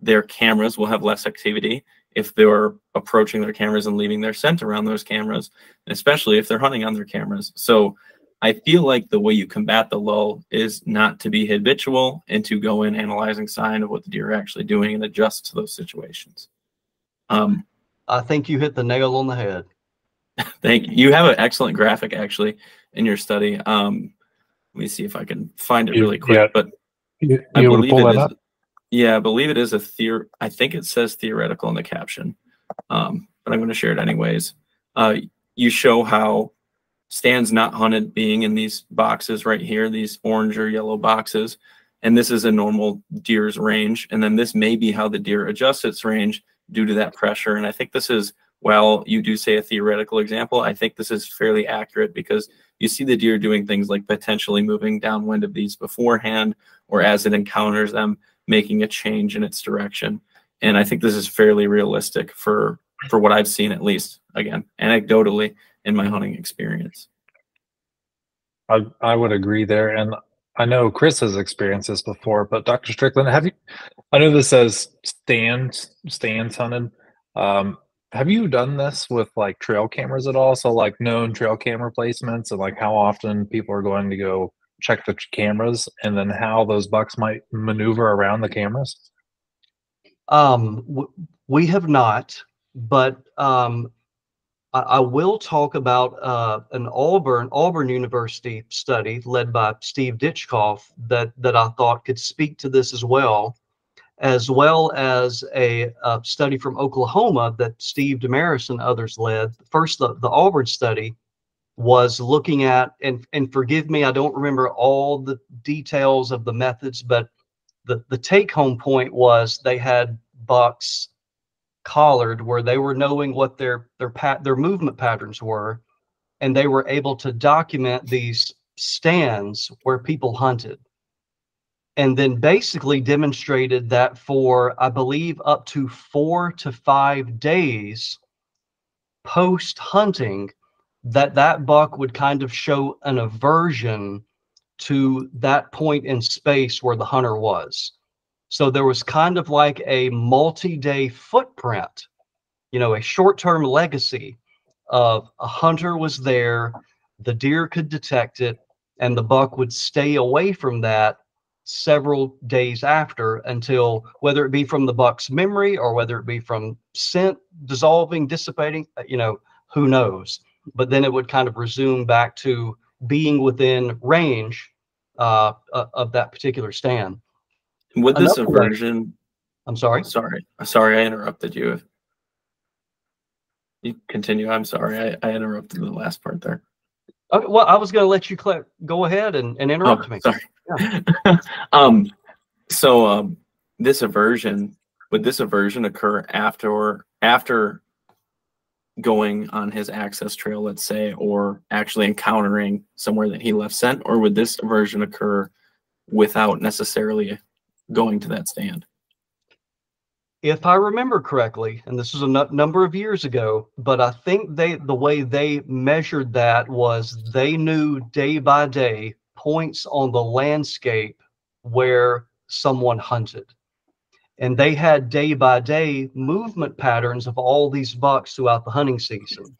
Their cameras will have less activity if they're approaching their cameras and leaving their scent around those cameras, especially if they're hunting on their cameras. So I feel like the way you combat the lull is not to be habitual and to go in analyzing sign of what the deer are actually doing and adjust to those situations. Um, I think you hit the nail on the head. Thank you. You have an excellent graphic actually in your study. Um, let me see if I can find it really quick. yeah. But You, I you able believe pull it that is. up? Yeah, I believe it is a theor. I think it says theoretical in the caption, um, but I'm going to share it anyways. Uh, you show how stands not hunted being in these boxes right here, these orange or yellow boxes, and this is a normal deer's range, and then this may be how the deer adjusts its range due to that pressure. And I think this is while you do say a theoretical example, I think this is fairly accurate because you see the deer doing things like potentially moving downwind of these beforehand or as it encounters them, making a change in its direction. And I think this is fairly realistic for for what I've seen at least, again, anecdotally in my hunting experience. I I would agree there. And I know Chris has experienced this before, but Dr. Strickland, have you I know this says stands stands hunted. Um, have you done this with like trail cameras at all? So like known trail camera placements and like how often people are going to go check the cameras and then how those bucks might maneuver around the cameras? Um, w- we have not, but um, I, will talk about uh, an Auburn Auburn University study led by Steve Ditchkoff that that I thought could speak to this as well as well as a, a, study from Oklahoma that Steve Demarais and others led. First, the, the Auburn study was looking at, and, and forgive me, I don't remember all the details of the methods, but the, the take home point was they had bucks collared where they were knowing what their their pat their movement patterns were and they were able to document these stands where people hunted and then basically demonstrated that for, I believe, up to four to five days post hunting, that that buck would kind of show an aversion to that point in space where the hunter was. So there was kind of like a multi day footprint, you know, a short term legacy of a hunter was there, the deer could detect it, and the buck would stay away from that several days after until whether it be from the buck's memory or whether it be from scent dissolving, dissipating, uh, you know, who knows. But then it would kind of resume back to being within range uh, of that particular stand. With this Another aversion, I'm sorry. Sorry, sorry, I interrupted you. You continue. I'm sorry, I, I interrupted the last part there. Okay, well, I was going to let you go ahead and, and interrupt oh, me. Sorry. Yeah. um, so um, this aversion would this aversion occur after after going on his access trail, let's say, or actually encountering somewhere that he left scent, or would this aversion occur without necessarily going to that stand? If I remember correctly, and this was a number of years ago, but I think they the way they measured that was they knew day by day points on the landscape where someone hunted. And they had day by day movement patterns of all these bucks throughout the hunting season.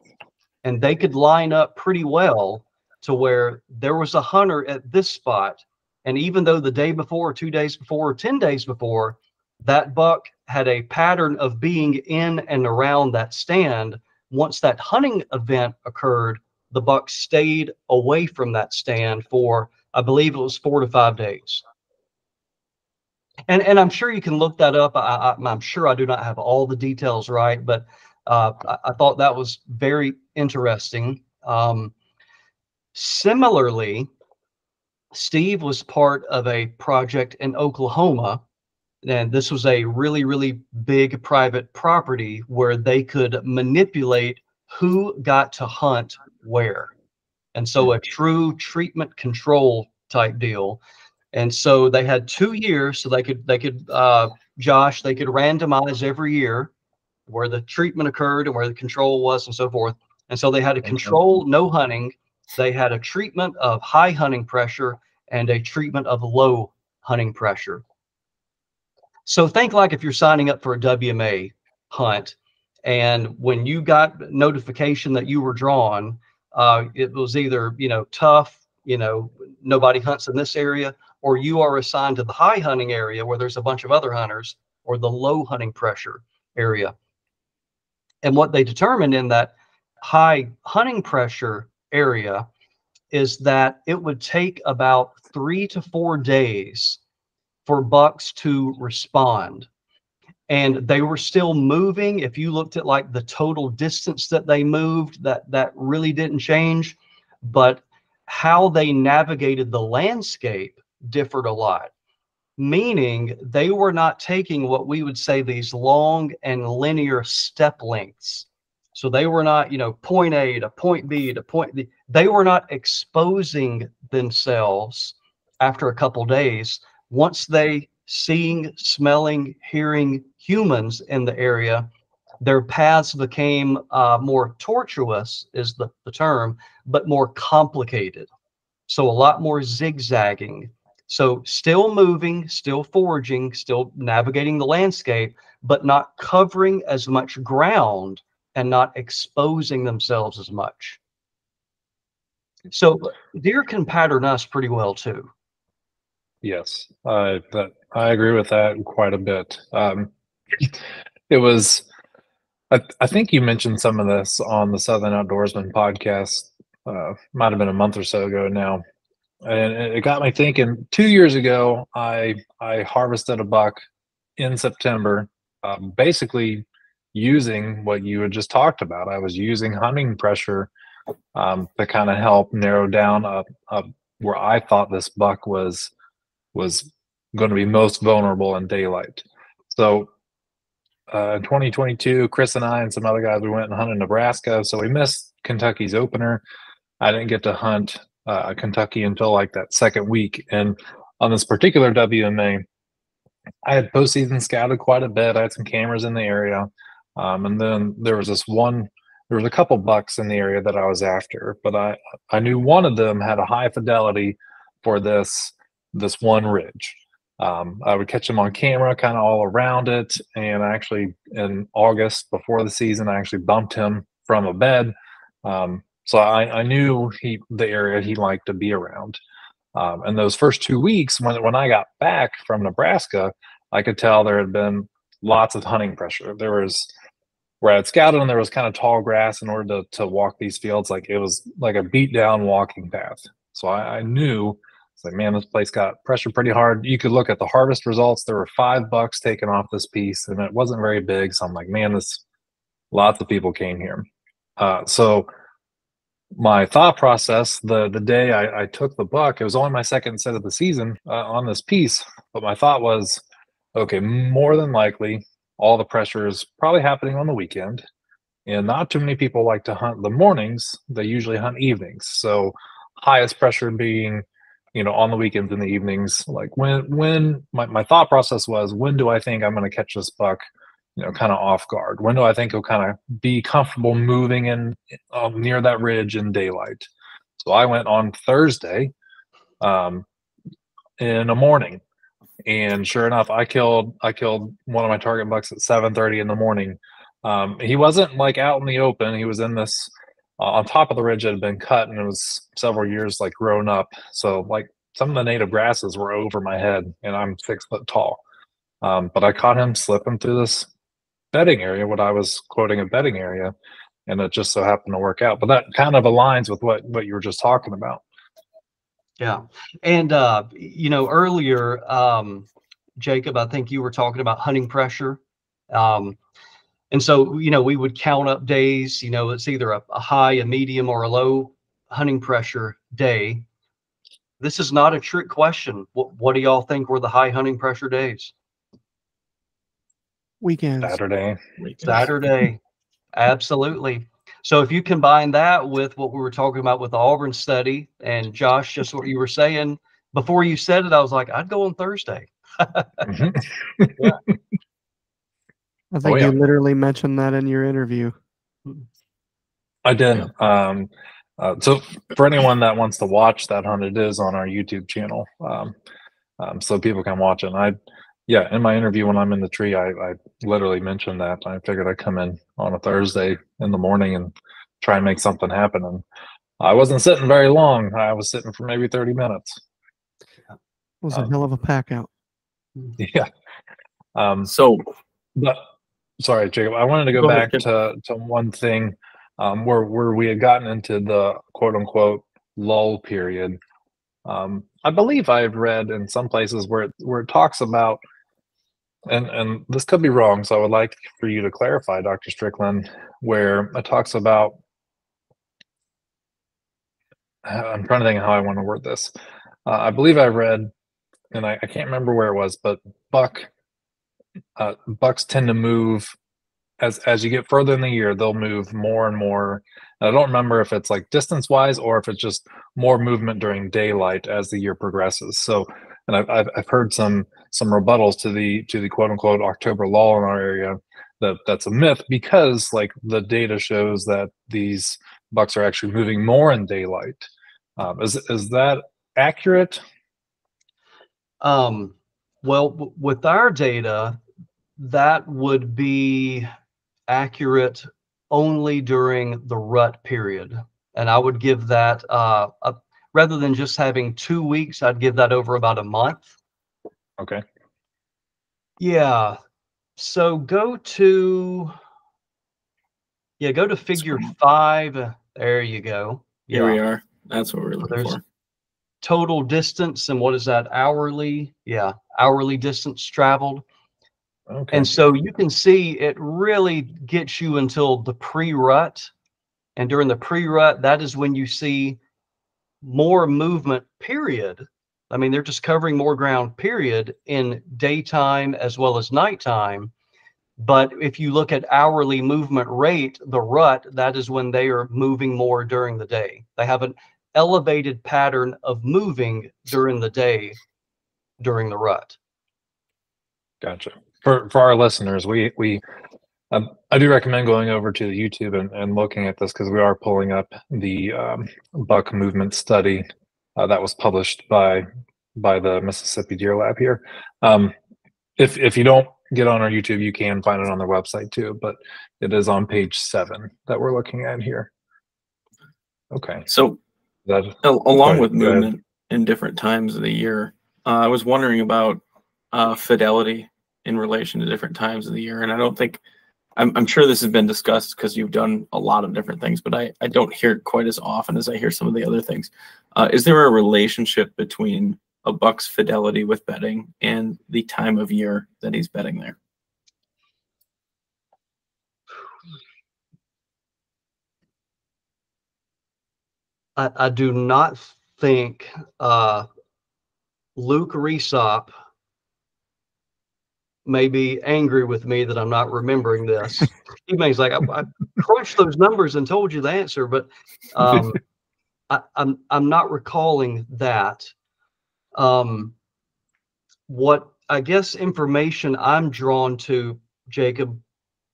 And they could line up pretty well to where there was a hunter at this spot. And even though the day before, two days before, or 10 days before, that buck had a pattern of being in and around that stand, once that hunting event occurred, the buck stayed away from that stand for, I believe it was four to five days. And, and I'm sure you can look that up. I, am sure I do not have all the details right, but uh, I, I, thought that was very interesting. Um, similarly, Steve was part of a project in Oklahoma, and this was a really, really big private property where they could manipulate who got to hunt where. And so a true treatment control type deal. And so they had two years, so they could they could uh, Josh they could randomize every year where the treatment occurred and where the control was and so forth. And so they had a control no hunting. They had a treatment of high hunting pressure and a treatment of low hunting pressure. So think like if you're signing up for a WMA hunt and when you got notification that you were drawn, uh, it was either, you know, tough, you know, nobody hunts in this area, or you are assigned to the high hunting area where there's a bunch of other hunters, or the low hunting pressure area. And what they determined in that high hunting pressure area is that it would take about three to four days for bucks to respond. And they were still moving. If you looked at like the total distance that they moved that that really didn't change. But how they navigated the landscape differed a lot meaning they were not taking what we would say these long and linear step lengths So they were not, you know, point A to point B to point B. They were not exposing themselves after a couple days. Once they seeing, smelling, hearing humans in the area, their paths became uh, more tortuous, is the, the term, but more complicated. So a lot more zigzagging. So still moving, still foraging, still navigating the landscape, but not covering as much ground and not exposing themselves as much. So deer can pattern us pretty well too. Yes, uh, but I agree with that quite a bit. Um, it was, I, I think you mentioned some of this on the Southern Outdoorsman podcast. Uh, might have been a month or so ago now, and it got me thinking. Two years ago, I I harvested a buck in September, um, basically using what you had just talked about. I was using hunting pressure um, to kind of help narrow down a, where I thought this buck was was going to be most vulnerable in daylight. So uh, 2022, Chris and I and some other guys, we went and hunted Nebraska. So we missed Kentucky's opener. I didn't get to hunt uh, Kentucky until like that second week. And on this particular WMA, I had postseason scouted quite a bit. I had some cameras in the area. Um, and then there was this one, there was a couple bucks in the area that I was after, but I, I knew one of them had a high fidelity for this, this one ridge. Um, I would catch them on camera, kind of all around it. And actually, in August before the season, I actually bumped him from a bed. Um, so I, I, knew he the area he liked to be around. Um, and those first two weeks, when when I got back from Nebraska, I could tell there had been lots of hunting pressure. There was where I had scouted and there was kind of tall grass in order to to walk these fields. Like it was like a beat down walking path. So I, I knew it's like, man, this place got pressured pretty hard. You could look at the harvest results. There were five bucks taken off this piece, and it wasn't very big. So I'm like, man, this lots of people came here. Uh, so my thought process the the day I, I, took the buck, it was only my second set of the season uh, on this piece, but my thought was, okay, more than likely, all the pressure is probably happening on the weekend, and not too many people like to hunt the mornings. They usually hunt evenings. So highest pressure being you know on the weekends and the evenings. Like when when my, my thought process was when do i think i'm going to catch this buck you know kind of off guard? When do i think he'll kind of be comfortable moving in um, near that ridge in daylight? So i went on thursday um, in the morning and sure enough i killed i killed one of my target bucks at 7.30 in the morning um, he wasn't like out in the open he was in this uh, on top of the ridge that had been cut and it was several years like grown up. So like some of the native grasses were over my head and I'm six foot tall. Um, but I caught him slipping through this bedding area, what I was quoting a bedding area, and it just so happened to work out. But that kind of aligns with what what you were just talking about. Yeah, and uh, you know earlier, um, Jacob, I think you were talking about hunting pressure. Um, and so, you know, we would count up days, you know, it's either a, a high, a medium, or a low hunting pressure day. This is not a trick question. What, what do y'all think were the high hunting pressure days? Weekends. Saturday. Saturday. Absolutely. So if you combine that with what we were talking about with the Auburn study and Josh, just what you were saying before you said it, I was like, I'd go on Thursday. mm-hmm. yeah. I think oh, yeah. you literally mentioned that in your interview. I did. Um, uh, so for anyone that wants to watch that hunt, it is on our YouTube channel. Um, um, so people can watch it. And I, yeah, in my interview when I'm in the tree, I, I literally mentioned that. I figured I'd come in on a Thursday in the morning and try and make something happen. And I wasn't sitting very long. I was sitting for maybe 30 minutes. It was a um, hell of a pack out. Yeah. Um, so, but sorry, Jacob. I wanted to go, go back ahead. to to one thing um, where where we had gotten into the quote unquote lull period. Um, I believe I've read in some places where it, where it talks about, and and this could be wrong, so I would like for you to clarify, Dr. Strickland, where it talks about. I'm trying to think how I want to word this. Uh, I believe I read, and I, I can't remember where it was, but buck uh, bucks tend to move as as you get further in the year, they'll move more and more. And I don't remember if it's like distance wise or if it's just more movement during daylight as the year progresses. So, and I've I've, I've heard some some rebuttals to the to the quote unquote October lull in our area that that's a myth because like the data shows that these bucks are actually moving more in daylight. Um, is is that accurate? Um, well, w- with our data, that would be accurate only during the rut period. And I would give that, uh, a, rather than just having two weeks, I'd give that over about a month. Okay. Yeah. So go to, yeah, go to figure five. There you go. Here we are. That's what we're looking there's- for. Total distance and what is that hourly? Yeah, hourly distance traveled. Okay. And so you can see it really gets you until the pre-rut. And during the pre-rut, that is when you see more movement, period. I mean, they're just covering more ground, period, in daytime as well as nighttime. But if you look at hourly movement rate, the rut, that is when they are moving more during the day. They have an elevated pattern of moving during the day during the rut. Gotcha. For for our listeners, we we um, I do recommend going over to the YouTube and, and looking at this because we are pulling up the um, buck movement study uh, that was published by by the Mississippi Deer Lab here. Um, if if you don't get on our YouTube, you can find it on their website too. But it is on page seven that we're looking at here. Okay, So that along with movement in different times of the year, uh, I was wondering about uh, fidelity in relation to different times of the year. And I don't think, I'm, I'm sure this has been discussed because you've done a lot of different things, but I, I don't hear it quite as often as I hear some of the other things. Uh, is there a relationship between a buck's fidelity with bedding and the time of year that he's bedding there? I, I do not think uh, Luke Resop may be angry with me that I'm not remembering this. he may like, I, I crunched those numbers and told you the answer, but um, I, I'm I'm not recalling that. Um, what I guess information I'm drawn to, Jacob,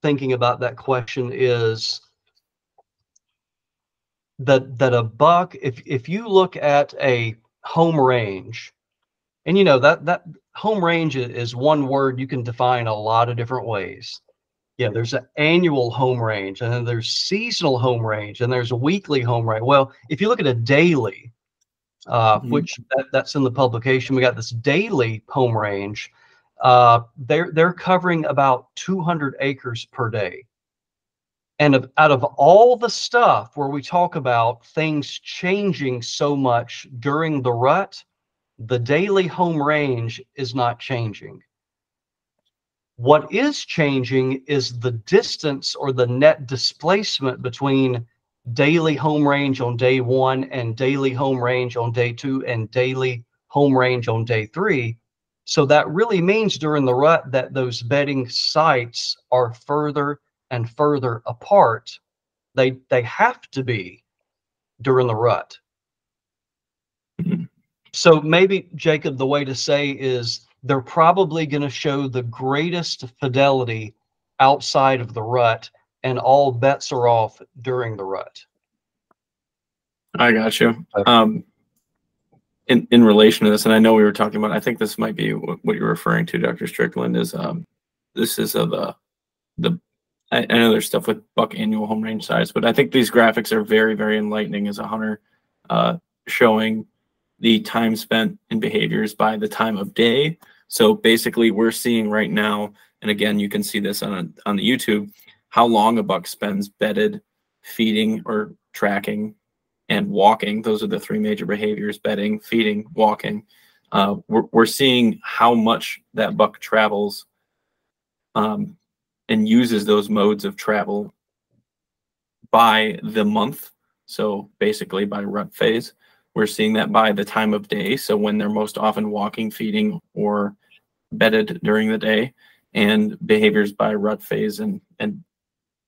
thinking about that question is that that a buck if if you look at a home range and you know that that home range is one word you can define a lot of different ways. Yeah there's an annual home range and then there's seasonal home range and there's a weekly home range. Well if you look at a daily uh, Mhm. which that, that's in the publication we got this daily home range uh, they're they're covering about 200 acres per day. And of, out of all the stuff where we talk about things changing so much during the rut, the daily home range is not changing. What is changing is the distance or the net displacement between daily home range on day one and daily home range on day two and daily home range on day three. So that really means during the rut that those bedding sites are further and further apart. They they have to be during the rut. So maybe Jacob, the way to say is they're probably going to show the greatest fidelity outside of the rut, and all bets are off during the rut. I got you. Um, in in relation to this, and I know we were talking about. I think this might be what, what you're referring to, Doctor Strickland. Is um, this is of the the. I, I know there's stuff with buck annual home range size, but I think these graphics are very very enlightening as a hunter, uh, showing the time spent in behaviors by the time of day. So basically, we're seeing right now, and again, you can see this on a, on the YouTube, how long a buck spends bedded, feeding or tracking and walking. Those are the three major behaviors bedding, feeding, walking. Uh, we're, we're seeing how much that buck travels um, and uses those modes of travel by the month. So basically by rut phase. We're seeing that by the time of day. So when they're most often walking, feeding, or bedded during the day, and behaviors by rut phase and, and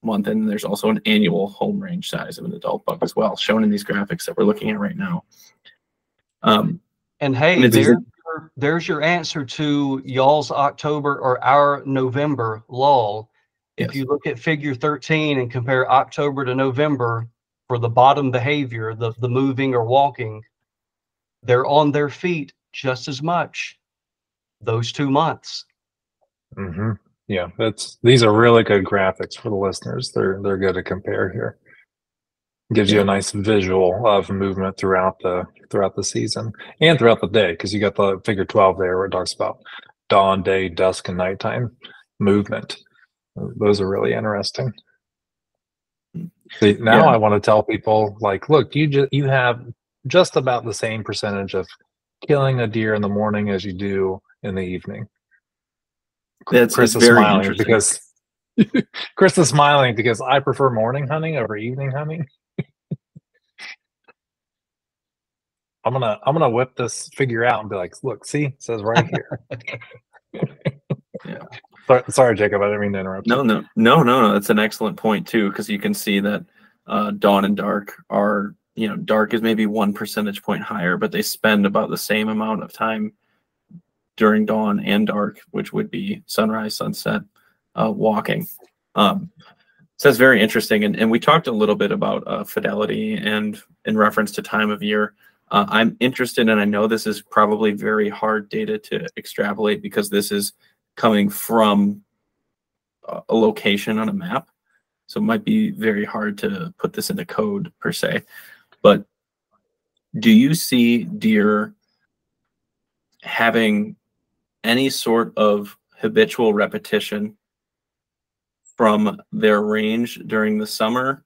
month. And there's also an annual home range size of an adult buck as well, shown in these graphics that we're looking at right now. Um, And hey, And there, there's your answer to y'all's October or our November lull. If Yes. you look at figure 13 and compare October to November for the bottom behavior, the, the moving or walking, they're on their feet just as much those two months. Mm-hmm. Yeah, that's these are really good graphics for the listeners. They're they're good to compare here. Gives you a nice visual of movement throughout the throughout the season and throughout the day because you got the figure twelve there where it talks about dawn, day, dusk, and nighttime movement. Those are really interesting. See, now Yeah. I want to tell people like, look, you just you have just about the same percentage of killing a deer in the morning as you do in the evening. That's- Chris is smiling because Chris is smiling because I prefer morning hunting over evening hunting. I'm gonna I'm gonna whip this figure out and be like, look, see, it says right here. Yeah. Sorry, sorry, Jacob, I didn't mean to interrupt. No, no, no, no, no. That's an excellent point too, because you can see that uh, dawn and dark are, you know, dark is maybe one percentage point higher, but they spend about the same amount of time during dawn and dark, which would be sunrise, sunset, uh, walking. Um, so that's very interesting. And, and we talked a little bit about uh, fidelity and in reference to time of year. Uh, I'm interested, and I know this is probably very hard data to extrapolate because this is coming from a location on a map. So it might be very hard to put this into code per se. But do you see deer having any sort of habitual repetition from their range during the summer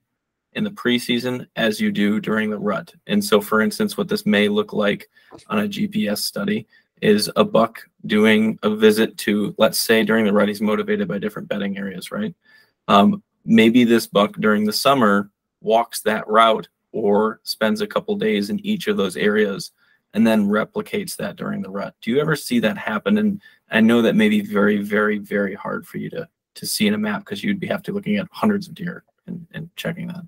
in the preseason as you do during the rut? And so, for instance, what this may look like on a GPS study is a buck doing a visit to, let's say during the rut, he's motivated by different bedding areas, right? Um, maybe this buck during the summer walks that route or spends a couple days in each of those areas and then replicates that during the rut. Do you ever see that happen? And I know that may be very, very, very hard for you to to see in a map because you'd be have to looking at hundreds of deer and, and checking that.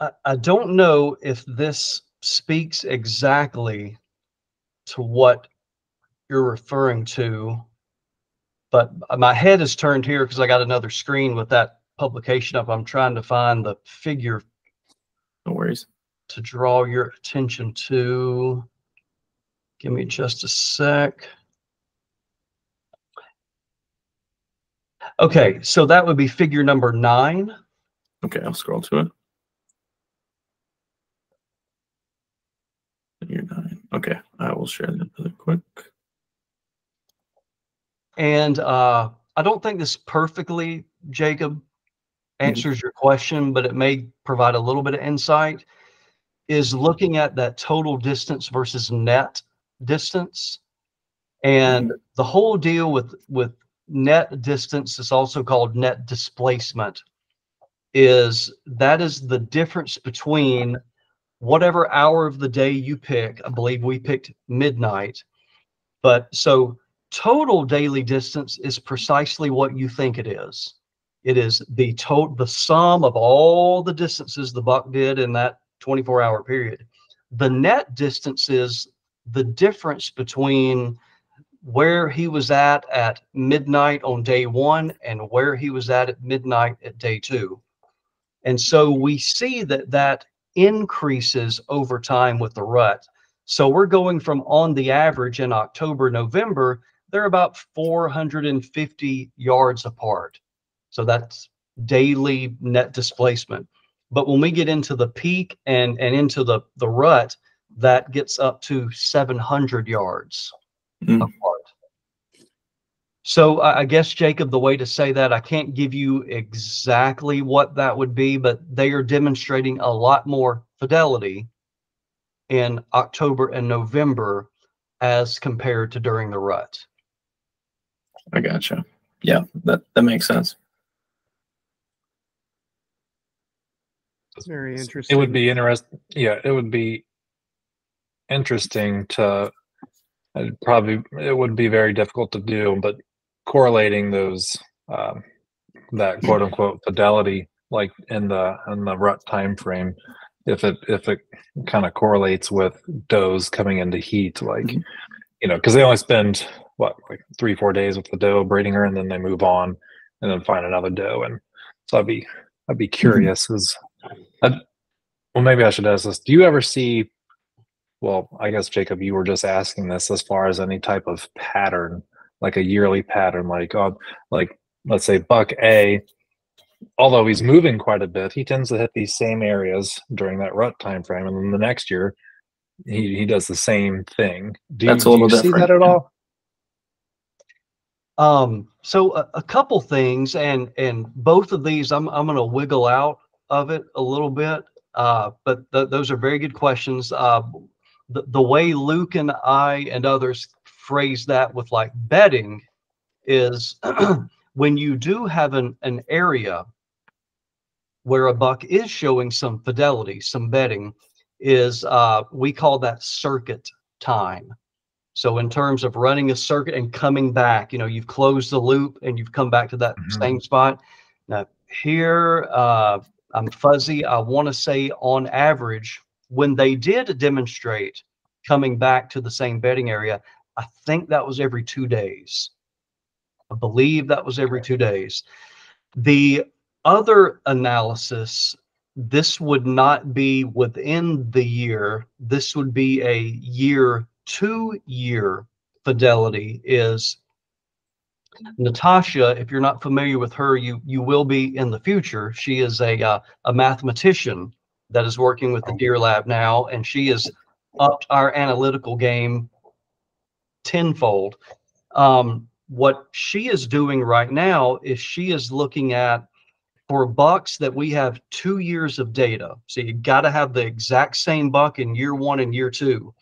I, I don't know if this speaks exactly to what you're referring to, but my head is turned here because I got another screen with that publication up. I'm trying to find the figure No worries. to draw your attention to. Give me just a sec. Okay, so that would be figure number nine. Okay, I'll scroll to it. Figure nine. Okay, I will share that really quick. And uh, I don't think this perfectly, Jacob, answers your question, but it may provide a little bit of insight. Is looking at that total distance versus net distance, and the whole deal with with net distance is also called net displacement. Is that is the difference between whatever hour of the day you pick. I believe we picked midnight, but so total daily distance is precisely what you think it is. It is the total, the sum of all the distances the buck did in that 24 hour period. The net distance is the difference between where he was at at midnight on day one and where he was at at midnight at day two. And so we see that that increases over time with the rut. So we're going from on the average in October, November, they're about 450 yards apart. So that's daily net displacement. But when we get into the peak and, and into the, the rut, that gets up to 700 yards Mm. apart. So I I guess, Jacob, the way to say that, I can't give you exactly what that would be, but they are demonstrating a lot more fidelity in October and November as compared to during the rut. I gotcha. Yeah, that that makes sense. Very interesting. It would be interesting. Yeah, it would be interesting to I'd probably it would be very difficult to do, but correlating those um, that quote unquote fidelity, like in the in the rut time frame, if it if it kind of correlates with does coming into heat, like Mhm. you know, because they only spend what like three four days with the doe breeding her, and then they move on and then find another doe, and so I'd be I'd be curious is, well maybe I should ask this: Do you ever see? Well, I guess Jacob, you were just asking this as far as any type of pattern, like a yearly pattern, like on like let's say buck A, although he's moving quite a bit, he tends to hit these same areas during that rut time frame, and then the next year he he does the same thing. Do you, That's a do little you see that at all? Um, so a, a couple things, and and both of these, I'm I'm going to wiggle out of it a little bit. Uh, but th- those are very good questions. Uh, the the way Luke and I and others phrase that with like bedding is when you do have an an area where a buck is showing some fidelity, some bedding, is uh, we call that circuit time. So in terms of running a circuit and coming back, you know, you've closed the loop and you've come back to that Mhm. same spot. Now here, uh, I'm fuzzy. I want to say on average, when they did demonstrate coming back to the same bedding area, I think that was every two days. I believe that was every two days. The other analysis, this would not be within the year. This would be a year, two year fidelity is Natasha, if you're not familiar with her, you you will be in the future. She is a uh, a mathematician that is working with the Deer Lab now, and she has upped our analytical game tenfold. Um, what she is doing right now is she is looking at for bucks that we have two years of data. So you got to have the exact same buck in year one and year two,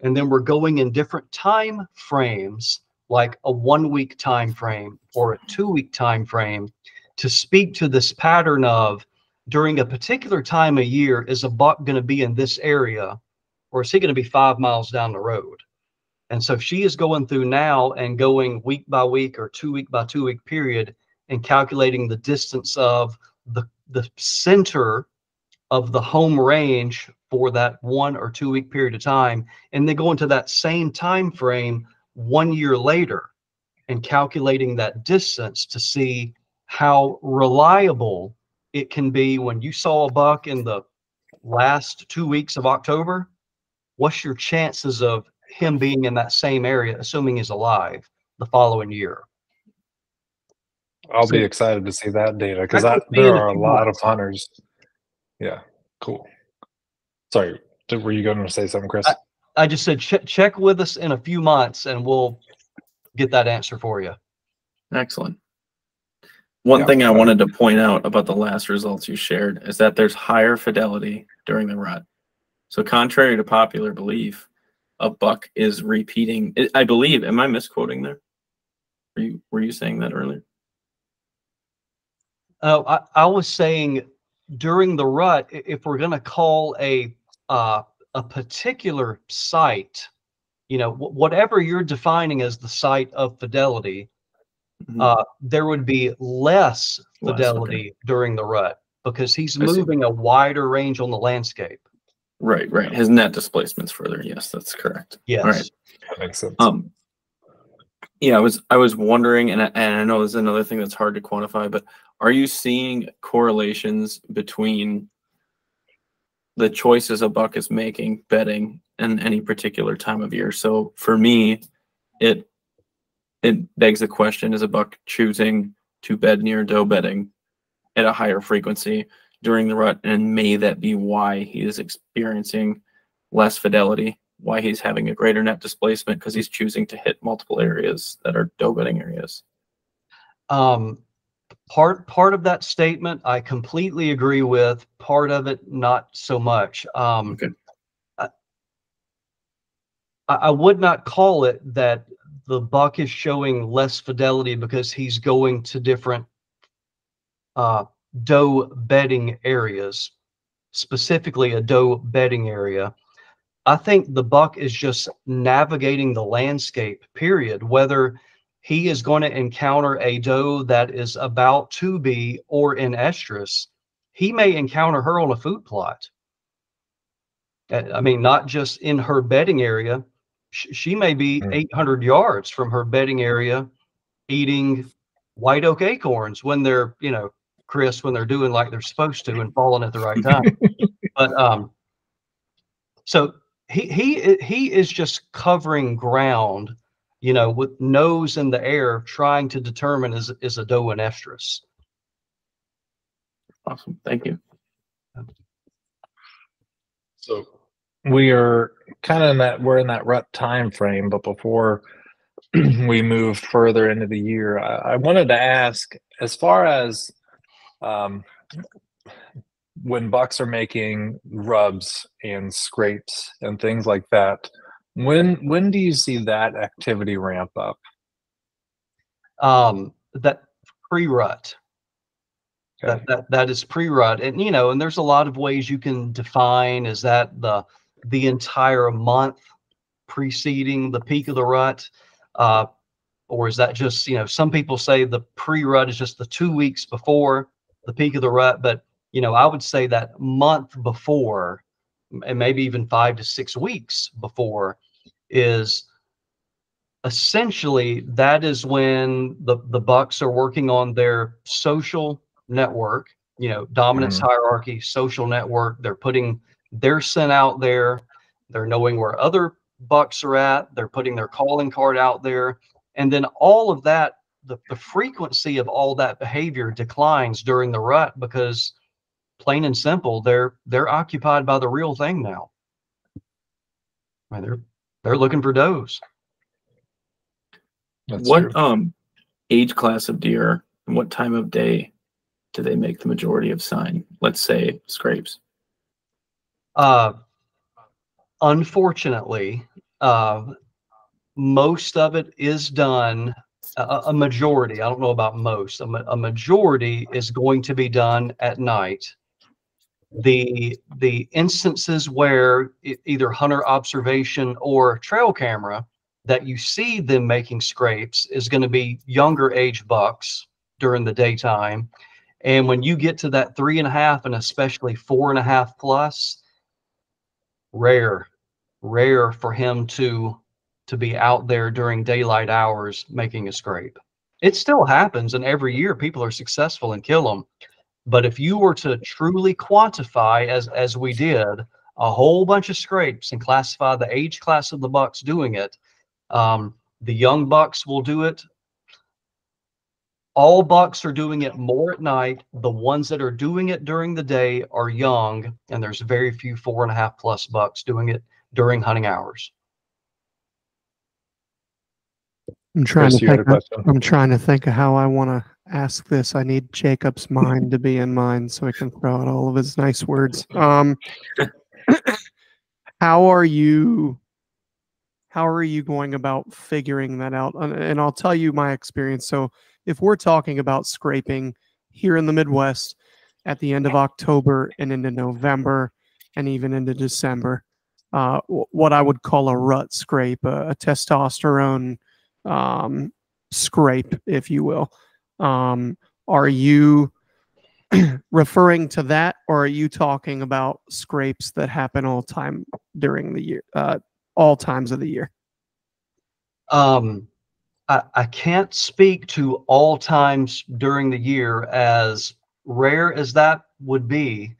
and then we're going in different time frames like a one week time frame or a two week time frame to speak to this pattern of during a particular time of year is a buck going to be in this area or is he going to be five miles down the road and so she is going through now and going week by week or two week by two week period and calculating the distance of the the center of the home range for that one or two week period of time and then go into that same time frame one year later and calculating that distance to see how reliable it can be when you saw a buck in the last two weeks of October. What's your chances of him being in that same area, assuming he's alive the following year? I'll So- be excited to see that data because That there are a lot of hunters. Yeah, cool. Sorry, were you going to say something, Chris? I- I just said check check with us in a few months and we'll get that answer for you. Excellent. One Yeah, thing I wanted to point out about the last results you shared is that there's higher fidelity during the rut. So contrary to popular belief, a buck is repeating. I- believe. Am I misquoting there? Were you were you saying that earlier? Uh, I, I was saying during the rut, if we're going to call a uh, a particular site, you know, wh- whatever you're defining as the site of fidelity, Mhm. uh, there would be less Less, okay. fidelity during the rut because he's I see. moving a wider range on the landscape. Right, right. His net displacement's further. Yes, that's correct. Yes. right. that makes sense. Um, yeah, I was I was wondering, and I, and I know this is another thing that's hard to quantify, but are you seeing correlations between the choices a buck is making bedding in any particular time of year? So for me, it it begs the question: Is a buck choosing to bed near doe bedding at a higher frequency during the rut, and may that be why he is experiencing less fidelity? why he's having a greater net displacement because he's choosing to hit multiple areas that are doe bedding areas. Um, part part of that statement I completely agree with. Part of it not so much. Um, Okay. I, I would not call it that the buck is showing less fidelity because he's going to different uh, doe bedding areas, specifically a doe bedding area. I think the buck is just navigating the landscape, period. Whether he is going to encounter a doe that is about to be or in estrus, he may encounter her on a food plot. Uh, I mean, not just in her bedding area. She may be Mm. 800 yards from her bedding area eating white oak acorns when they're, you know, crisp, when they're doing like they're supposed to and falling at the right time. but um, so he he he is just covering ground, you know, with nose in the air, trying to determine is is a doe an estrus. Awesome. Thank you. So we are kind of in that we're in that rut time frame, but before we move further into the year, I, I wanted to ask as far as um, when bucks are making rubs and scrapes and things like that, when when do you see that activity ramp up? Um, that pre-rut. Okay. That, that that is pre-rut, and you know, and there's a lot of ways you can define. Is that the the entire month preceding the peak of the rut, uh, or is that just you know? Some people say the pre-rut is just the two weeks before the peak of the rut, but you know, I would say that month before, and maybe even five to six weeks before, is essentially that is when the the bucks are working on their social network you know dominance mm-hmm. hierarchy social network. They're putting their scent out there. They're knowing where other bucks are at. They're putting their calling card out there. And then all of that the, the frequency of all that behavior declines during the rut because plain and simple they're they're occupied by the real thing now I mean, they're they're looking for does That's what true. um age class of deer and what time of day do they make the majority of sign? Let's say scrapes. Uh, unfortunately, uh, most of it is done. A, a majority, I don't know about most, a, a majority is going to be done at night. The the instances where either hunter observation or trail camera that you see them making scrapes is going to be younger age bucks during the daytime. And when you get to that three and a half and especially four and a half plus, rare, rare for him to to be out there during daylight hours making a scrape. It still happens, and every year people are successful and kill them. But if you were to truly quantify, as as we did, a whole bunch of scrapes and classify the age class of the bucks doing it, um, the young bucks will do it. All bucks are doing it more at night. The ones that are doing it during the day are young, and there's very few four and a half plus bucks doing it during hunting hours. I'm trying Chris, to you had a think. Of. I'm trying to think of how I want to ask this. I need Jacob's mind to be in mind so I can throw out all of his nice words. Um, how are you? How are you going about figuring that out? And, and I'll tell you my experience. So, if we're talking about scraping here in the Midwest at the end of October and into November and even into December, uh, what I would call a rut scrape, a, a testosterone um, scrape, if you will. Um, are you referring to that, or are you talking about scrapes that happen all time during the year, uh, all times of the year? Um, I, I can't speak to all times during the year as rare as that would be.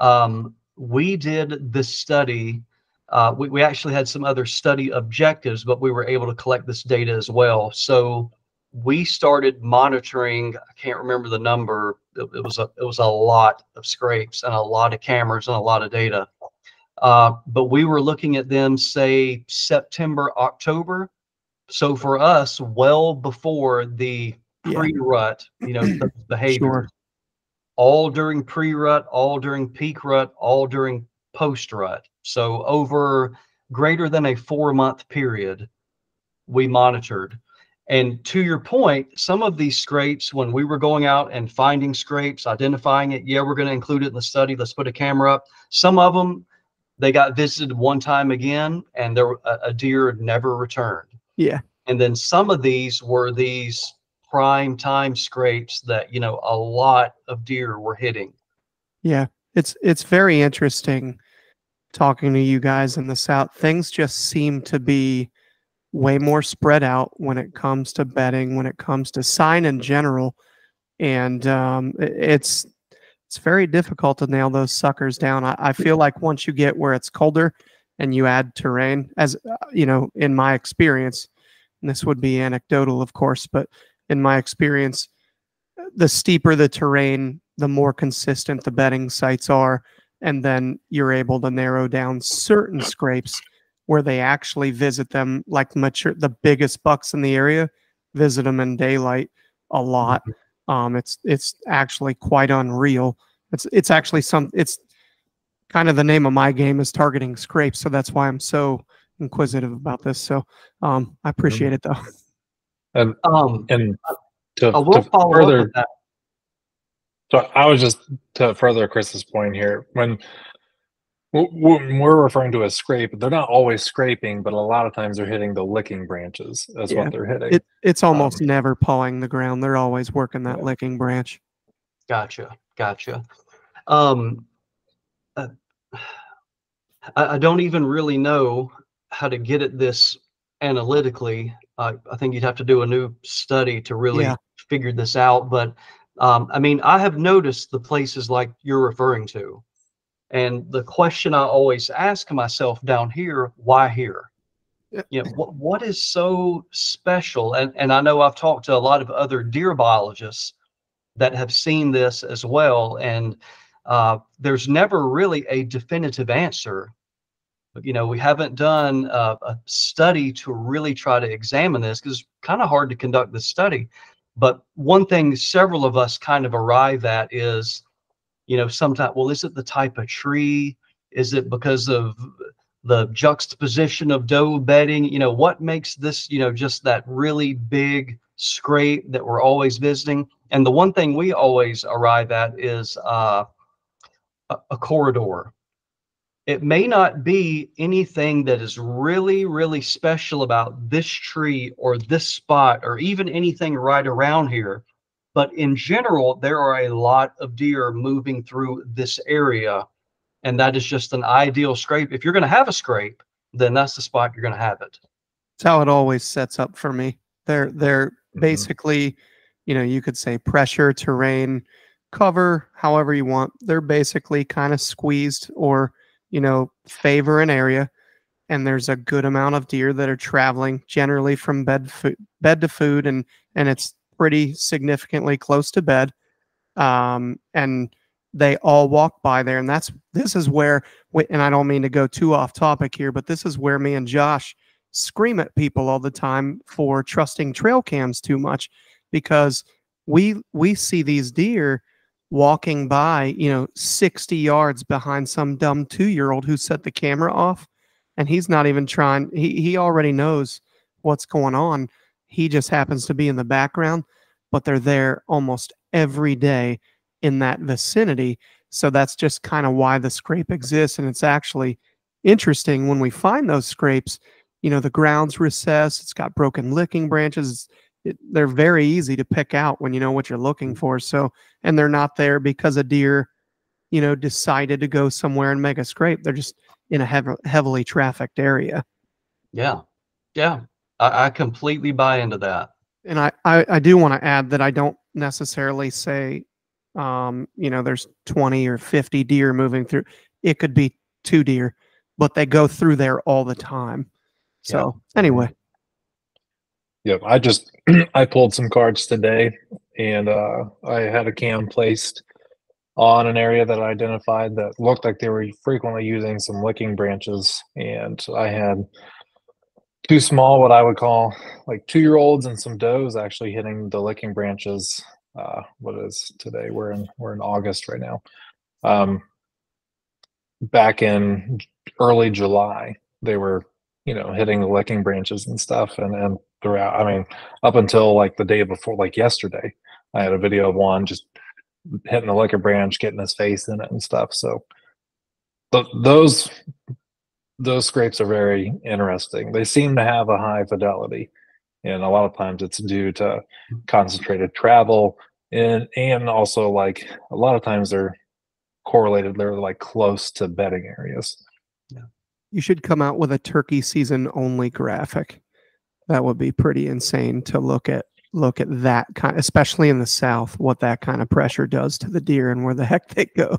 Um, we did this study. Uh, we, we actually had some other study objectives, but we were able to collect this data as well. So we started monitoring. I can't remember the number. It, it was a it was a lot of scrapes and a lot of cameras and a lot of data. Uh, but we were looking at them, say September, October. So for us, well before the Yeah. pre-rut, you know, the behavior, Sure. all during pre-rut, all during peak rut, all during post-rut. So over greater than a four-month period, we monitored. And to your point, some of these scrapes, when we were going out and finding scrapes, identifying it, yeah, we're going to include it in the study. Let's put a camera up. Some of them, they got visited one time again, and there a, a deer never returned. Yeah. And then some of these were these prime time scrapes that, you know, a lot of deer were hitting. Yeah, it's it's very interesting talking to you guys in the south. Things just seem to be way more spread out when it comes to bedding, when it comes to sign in general, and um, it's it's very difficult to nail those suckers down. I, I feel like once you get where it's colder and you add terrain, as uh, you know, in my experience, and this would be anecdotal, of course, but in my experience, the steeper the terrain, the more consistent the bedding sites are, and then you're able to narrow down certain scrapes where they actually visit them, like mature, the biggest bucks in the area visit them in daylight a lot. Um, it's it's actually quite unreal. It's it's actually some it's kind of the name of my game is targeting scrapes, so that's why I'm so inquisitive about this. So um, I appreciate it though. And Um, and to, I will to follow further with that. So I was just to further Chris's point here. When when we're referring to a scrape, they're not always scraping, but a lot of times they're hitting the licking branches. That's Yeah. what they're hitting. It it's almost never pawing the ground. They're always working that Yeah. licking branch. Gotcha, gotcha. Um, uh, I, I don't even really know how to get at this analytically. Uh, I think you'd have to do a new study to really Yeah. figure this out. But um, I mean, I have noticed the places like you're referring to, and the question I always ask myself down here: Why here? Yeah. You know, what what is so special? And and I know I've talked to a lot of other deer biologists that have seen this as well. And uh, there's never really a definitive answer. You know, we haven't done a, a study to really try to examine this because it's kind of hard to conduct the study. But one thing several of us kind of arrive at is, you know, sometimes, well, is it the type of tree? Is it because of the juxtaposition of doe bedding? You know, what makes this, you know, just that really big scrape that we're always visiting? And the one thing we always arrive at is uh, a, a corridor. It may not be anything that is really, really special about this tree or this spot or even anything right around here. But in general, there are a lot of deer moving through this area. And that is just an ideal scrape. If you're going to have a scrape, then that's the spot you're going to have it. It's how it always sets up for me. They're they're Mhm. basically, you know, you could say pressure, terrain, cover, however you want. They're basically kind of squeezed or, you know, favor an area. And there's a good amount of deer that are traveling generally from bed food, bed to food, and and it's pretty significantly close to bed. Um, and they all walk by there, and that's this is where. wi- And I don't mean to go too off topic here, but this is where me and Josh scream at people all the time for trusting trail cams too much because we we see these deer walking by you know 60 yards behind some dumb 2-year-old who set the camera off and he's not even trying he he already knows what's going on. He just happens to be in the background but they're there almost every day in that vicinity. So that's just kind of why the scrape exists and it's actually interesting when we find those scrapes you know the ground's recessed it's got broken licking branches it, they're very easy to pick out when you know what you're looking for so and they're not there because a deer you know decided to go somewhere and make a scrape they're just in a heav- heavily trafficked area Yeah. Yeah. I, I completely buy into that. and i i, I do want to add that i don't necessarily say um you know there's 20 or 50 deer moving through it could be two deer but they go through there all the time so anyway Yep. I just I pulled some cards today and uh I had a cam placed on an area that I identified that looked like they were frequently using some licking branches. And I had two small what I would call like two year olds and some does actually hitting the licking branches uh what is today. We're in we're in August right now. Um back in early July they were you know hitting the licking branches and stuff. And and throughout I mean up until like the day before like yesterday I had a video of one just hitting the licking branch getting his face in it and stuff so but those those scrapes are very interesting they seem to have a high fidelity and a lot of times it's due to concentrated travel and and also like a lot of times they're correlated they're like close to bedding areas Yeah. You should come out with a turkey season only graphic. That would be pretty insane to look at look at that kind especially in the south what that kind of pressure does to the deer and where the heck they go.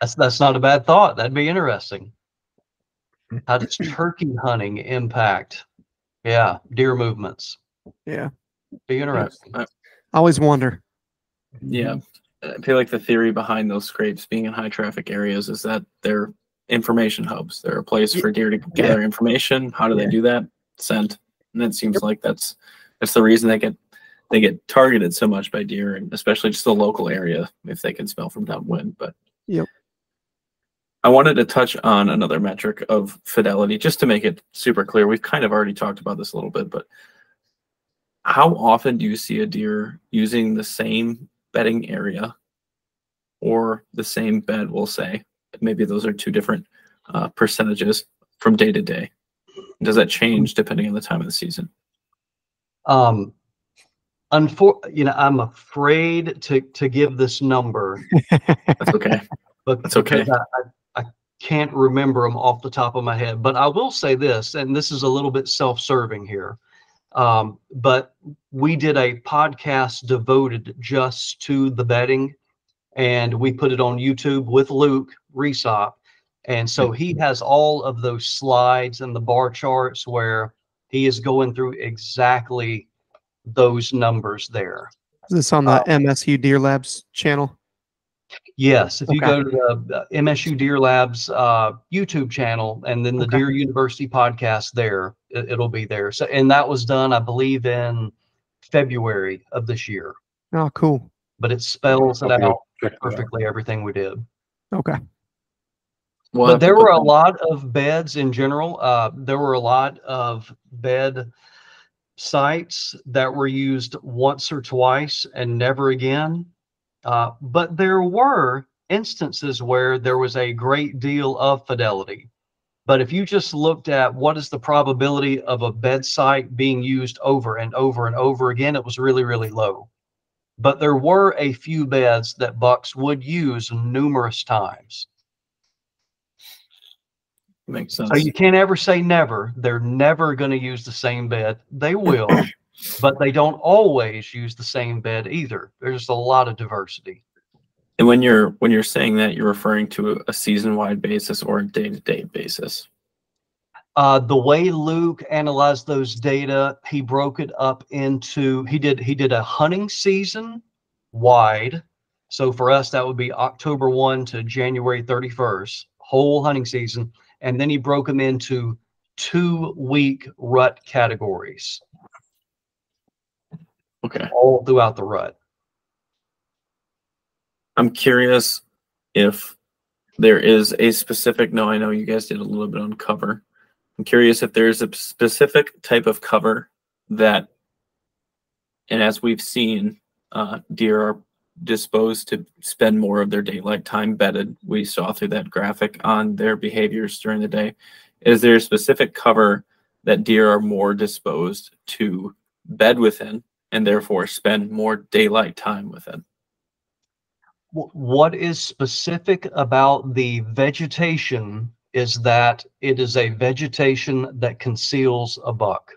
That's that's not a bad thought. That'd be interesting. How does turkey hunting impact? Yeah, deer movements. Yeah. Be interesting. I, I always wonder. yeah. I feel like the theory behind those scrapes being in high traffic areas is that they're information hubs. They're a place for deer to gather information. How do they do that? Scent. And it seems like that's that's the reason they get they get targeted so much by deer and especially just the local area if they can smell from downwind. But Yep. I wanted to touch on another metric of fidelity just to make it super clear. We've kind of already talked about this a little bit, but how often do you see a deer using the same bedding area or the same bed, we'll say? Maybe those are two different uh, percentages from day to day. Does that change depending on the time of the season? Um, unfor- you know, I'm afraid to to give this number, That's okay. but That's okay. I, I, I can't remember them off the top of my head. But I will say this, and this is a little bit self-serving here. Um, but we did a podcast devoted just to the bedding, and we put it on YouTube with Luke Resop. And so he has all of those slides and the bar charts where he is going through exactly those numbers there. Is this on the Uh, MSU Deer Labs channel? Yes, if you go to the MSU Deer Labs uh, YouTube channel and then the Okay. Deer University podcast there, it, it'll be there. So, and that was done, I believe, in February of this year. Oh, cool. But it spells Okay, out check that out. perfectly everything we did. Okay. We'll but there were a lot of beds in general. Uh, there were a lot of bed sites that were used once or twice and never again. Uh, but there were instances where there was a great deal of fidelity. But if you just looked at what is the probability of a bed site being used over and over and over again, it was really, really low. But there were a few beds that Bucks would use numerous times. Makes sense. So you can't ever say never. They're never going to use the same bed. They will, but they don't always use the same bed either. There's a lot of diversity. And when you're when you're saying that, you're referring to a season wide basis or a day to day basis. Uh, the way Luke analyzed those data, he broke it up into he did he did a hunting season wide. So for us, that would be October 1 to January 31st, whole hunting season. And then he broke them into two week rut categories Okay. all throughout the rut. I'm curious if there is a specific. No, I know you guys did a little bit on cover. I'm curious if there's a specific type of cover that, and as we've seen, uh, deer are disposed to spend more of their daylight time bedded. We saw through that graphic on their behaviors during the day. Is there a specific cover that deer are more disposed to bed within and therefore spend more daylight time within? Wh- What is specific about the vegetation is that it is a vegetation that conceals a buck.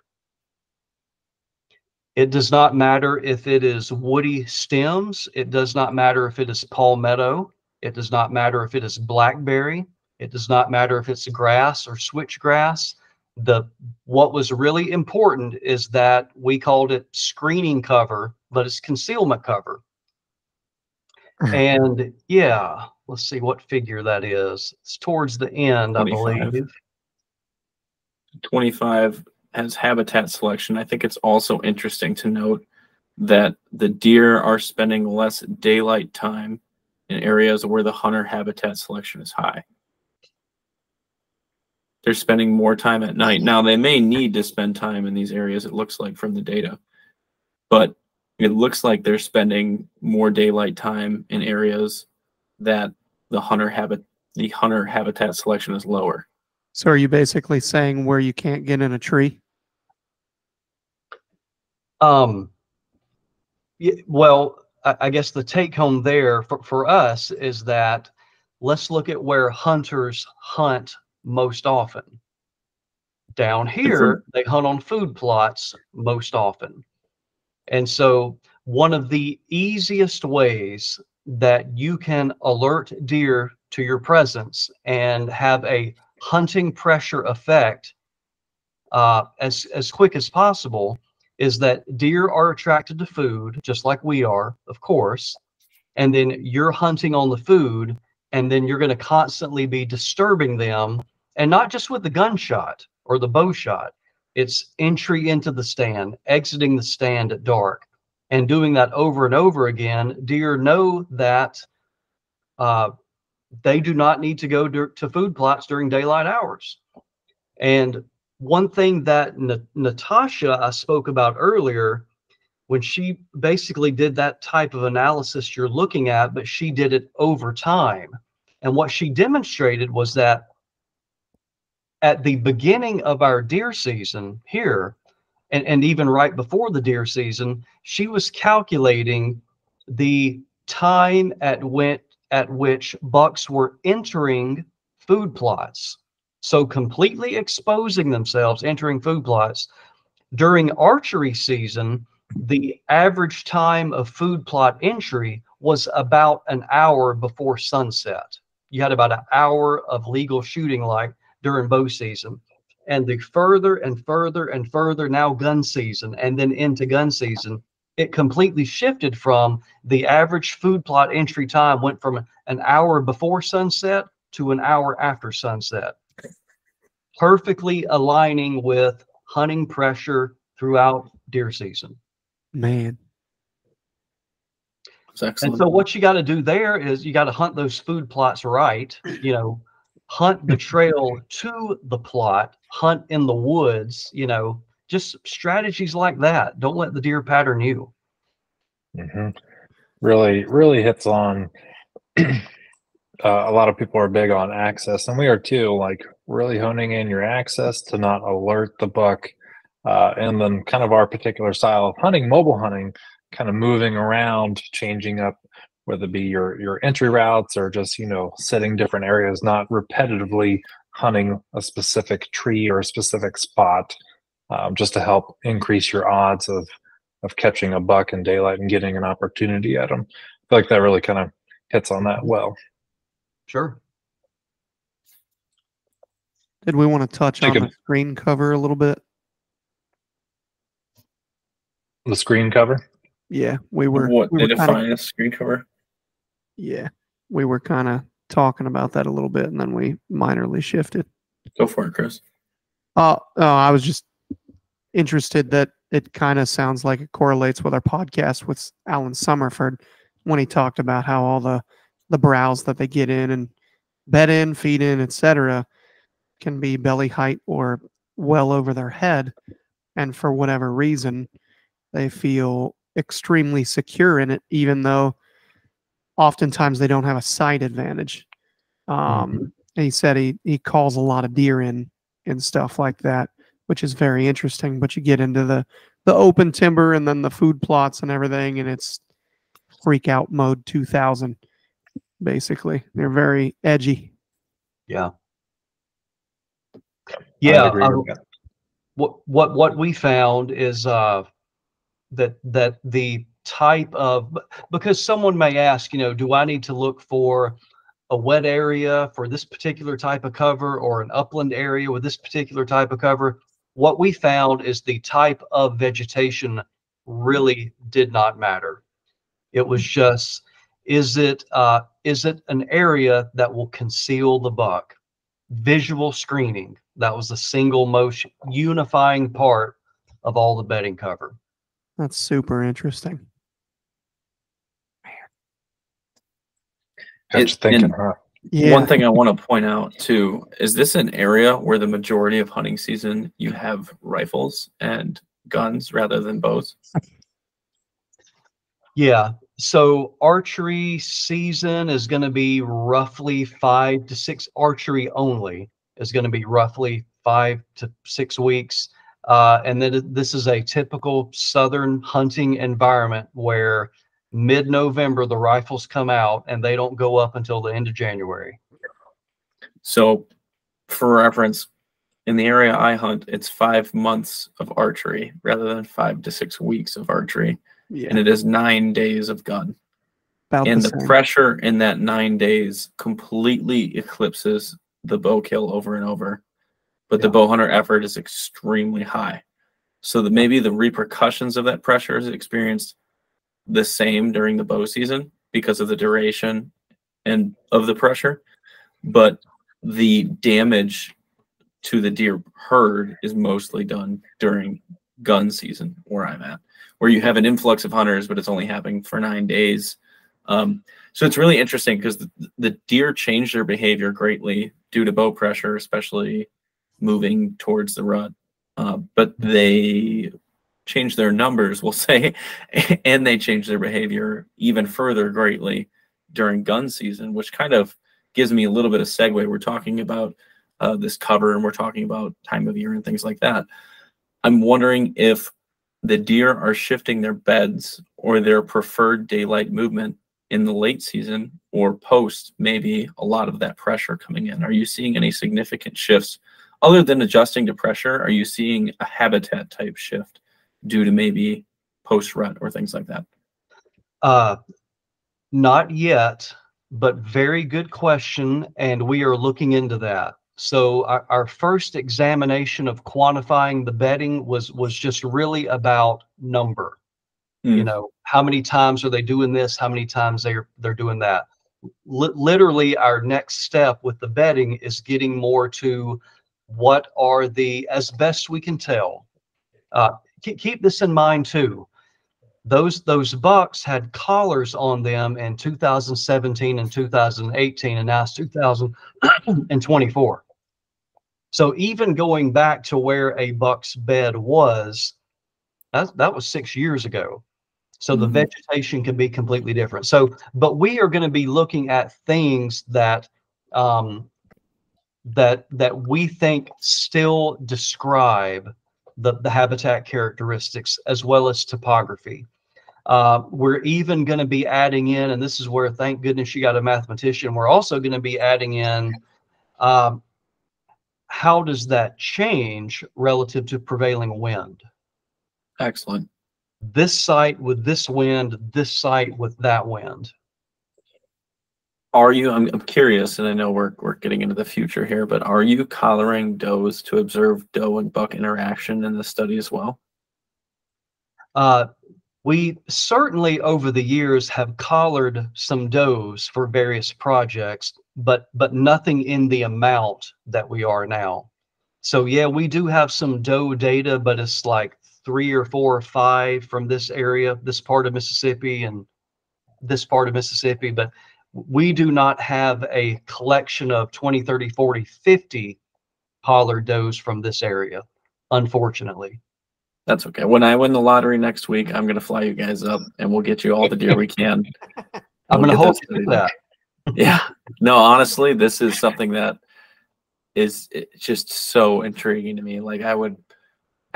It does not matter if it is woody stems. It does not matter if it is palmetto. It does not matter if it is blackberry. It does not matter if it's grass or switchgrass. The what was really important is that we called it screening cover, but it's concealment cover. Hmm. And yeah, let's see what figure that is. It's towards the end, I believe. 25 has habitat selection. I think it's also interesting to note that the deer are spending less daylight time in areas where the hunter habitat selection is high. They're spending more time at night. Now, they may need to spend time in these areas, it looks like from the data, but it looks like they're spending more daylight time in areas that the hunter habit the hunter habitat selection is lower. So are you basically saying where you can't get in a tree? Um, yeah, well, I, I guess the take home there for, for us is that let's look at where hunters hunt most often. Down here, they hunt on food plots most often. And so, one of the easiest ways that you can alert deer to your presence and have a hunting pressure effect uh, as, as quick as possible is that deer are attracted to food, just like we are, of course. And then you're hunting on the food, and then you're going to constantly be disturbing them, and not just with the gunshot or the bow shot. It's entry into the stand, exiting the stand at dark, and doing that over and over again. Deer know that uh, they do not need to go to food plots during daylight hours. And one thing that Natasha I spoke about earlier, when she basically did that type of analysis you're looking at, but she did it over time. And what she demonstrated was that at the beginning of our deer season here, and, and even right before the deer season, she was calculating the time at which at which bucks were entering food plots so completely exposing themselves, entering food plots. During archery season, the average time of food plot entry was about an hour before sunset. You had about an hour of legal shooting like during bow season. And the further and further and further now gun season and then into gun season, it completely shifted from the average food plot entry time went from an hour before sunset to an hour after sunset perfectly aligning with hunting pressure throughout deer season. Man. And so what you got to do there is you got to hunt those food plots right, you know, hunt the trail to the plot, hunt in the woods, you know, just strategies like that. Don't let the deer pattern you. Mm-hmm. Really, really hits on uh, a lot of people are big on access, and we are too. Like really honing in your access to not alert the buck, uh, and then kind of our particular style of hunting, mobile hunting, kind of moving around, changing up, whether it be your your entry routes or just you know setting different areas, not repetitively hunting a specific tree or a specific spot, um, just to help increase your odds of of catching a buck in daylight and getting an opportunity at them. I feel like that really kind of hits on that well. Sure. Did we want to touch Jacob. on the screen cover a little bit? The screen cover. Yeah, we were. what we they were kinda- define as screen cover? yeah, we were kind of talking about that a little bit, and then we minorly shifted. Go for it, Chris. Uh, oh, I was just interested that it kind of sounds like it correlates with our podcast with Alan Summerford when he talked about how all the the browse that they get in and bed in, feed in, etc., can be belly height or well over their head, and for whatever reason, they feel extremely secure in it, even though oftentimes they don't have a sight advantage. Um, He said he he calls a lot of deer in and stuff like that, which is very interesting. But you get into the the open timber and then the food plots and everything, and it's freak out mode 2000 basically. They're very edgy. Yeah. Yeah. agree with that. what what what we found is uh that that the type of because someone may ask you know do i need to look for a wet area for this particular type of cover or an upland area with this particular type of cover what we found is the type of vegetation really did not matter it was just is it uh is it an area that will conceal the buck visual screening that was the single most unifying part of all the bedding cover That's super interesting. Got you It- thinking, and- huh? Yeah. One thing I want to point out too is this an area where the majority of hunting season you have rifles and guns rather than bows? yeah so archery season is going to be roughly five to six archery only is going to be roughly five to six weeks Uh, and then this is a typical southern hunting environment where mid-November the rifles come out and they don't go up until the end of January. So, for reference, in the area I hunt, it's five months of archery rather than five to six weeks of archery, Yeah. and it is nine days of gun. About and the the pressure in that nine days completely eclipses the bow kill over and over. But the Yeah. bow hunter effort is extremely high. So that maybe the repercussions of that pressure is experienced the same during the bow season because of the duration and of the pressure. But the damage to the deer herd is mostly done during gun season where I'm at, where you have an influx of hunters, but it's only happening for nine days. Um, so it's really interesting because the, the deer change their behavior greatly due to bow pressure, especially moving towards the rut. Uh, but they change their numbers, we'll say, and they change their behavior even further greatly during gun season, which kind of gives me a little bit of segue. We're talking about uh, this cover and we're talking about time of year and things like that. I'm wondering if the deer are shifting their beds or their preferred daylight movement in the late season or post maybe a lot of that pressure coming in are you seeing any significant shifts other than adjusting to pressure are you seeing a habitat type shift due to maybe post rut or things like that Uh, not yet, but very good question, and we are looking into that. So our, our first examination of quantifying the bedding was was just really about number. You Mm. know, how many times are they doing this? How many times they're they're doing that? Li- literally, our next step with the bedding is getting more to what are the as best we can tell. Uh, keep, this in mind too. Those those bucks had collars on them in 2017 and 2018 and now it's 2024 so even going back to where a buck's bed was that, that was six years ago. So the Mhm. vegetation can be completely different. So but we are going to be looking at things that um that that we think still describe the, the habitat characteristics as well as topography uh, we're even going to be adding in, and this is where thank goodness you got a mathematician. We're also going to be adding in um, how does that change relative to prevailing wind? excellent This site with this wind, this site with that wind. Are you I'm, I'm curious and i know we're, we're getting into the future here but are you collaring does to observe doe and buck interaction in the study as well Uh, we certainly over the years have collared some does for various projects, but but nothing in the amount that we are now. So yeah, we do have some doe data, but it's like three or four or five from this area, this part of Mississippi and this part of Mississippi, but we do not have a collection of 20, 30, 40, 50 collared does from this area, unfortunately. That's okay. When I win the lottery next week, I'm gonna fly you guys up and we'll get you all the deer we can. I'm We'll going to hold that you to that. Yeah. No, honestly, this is something that is just so intriguing to me. Like I would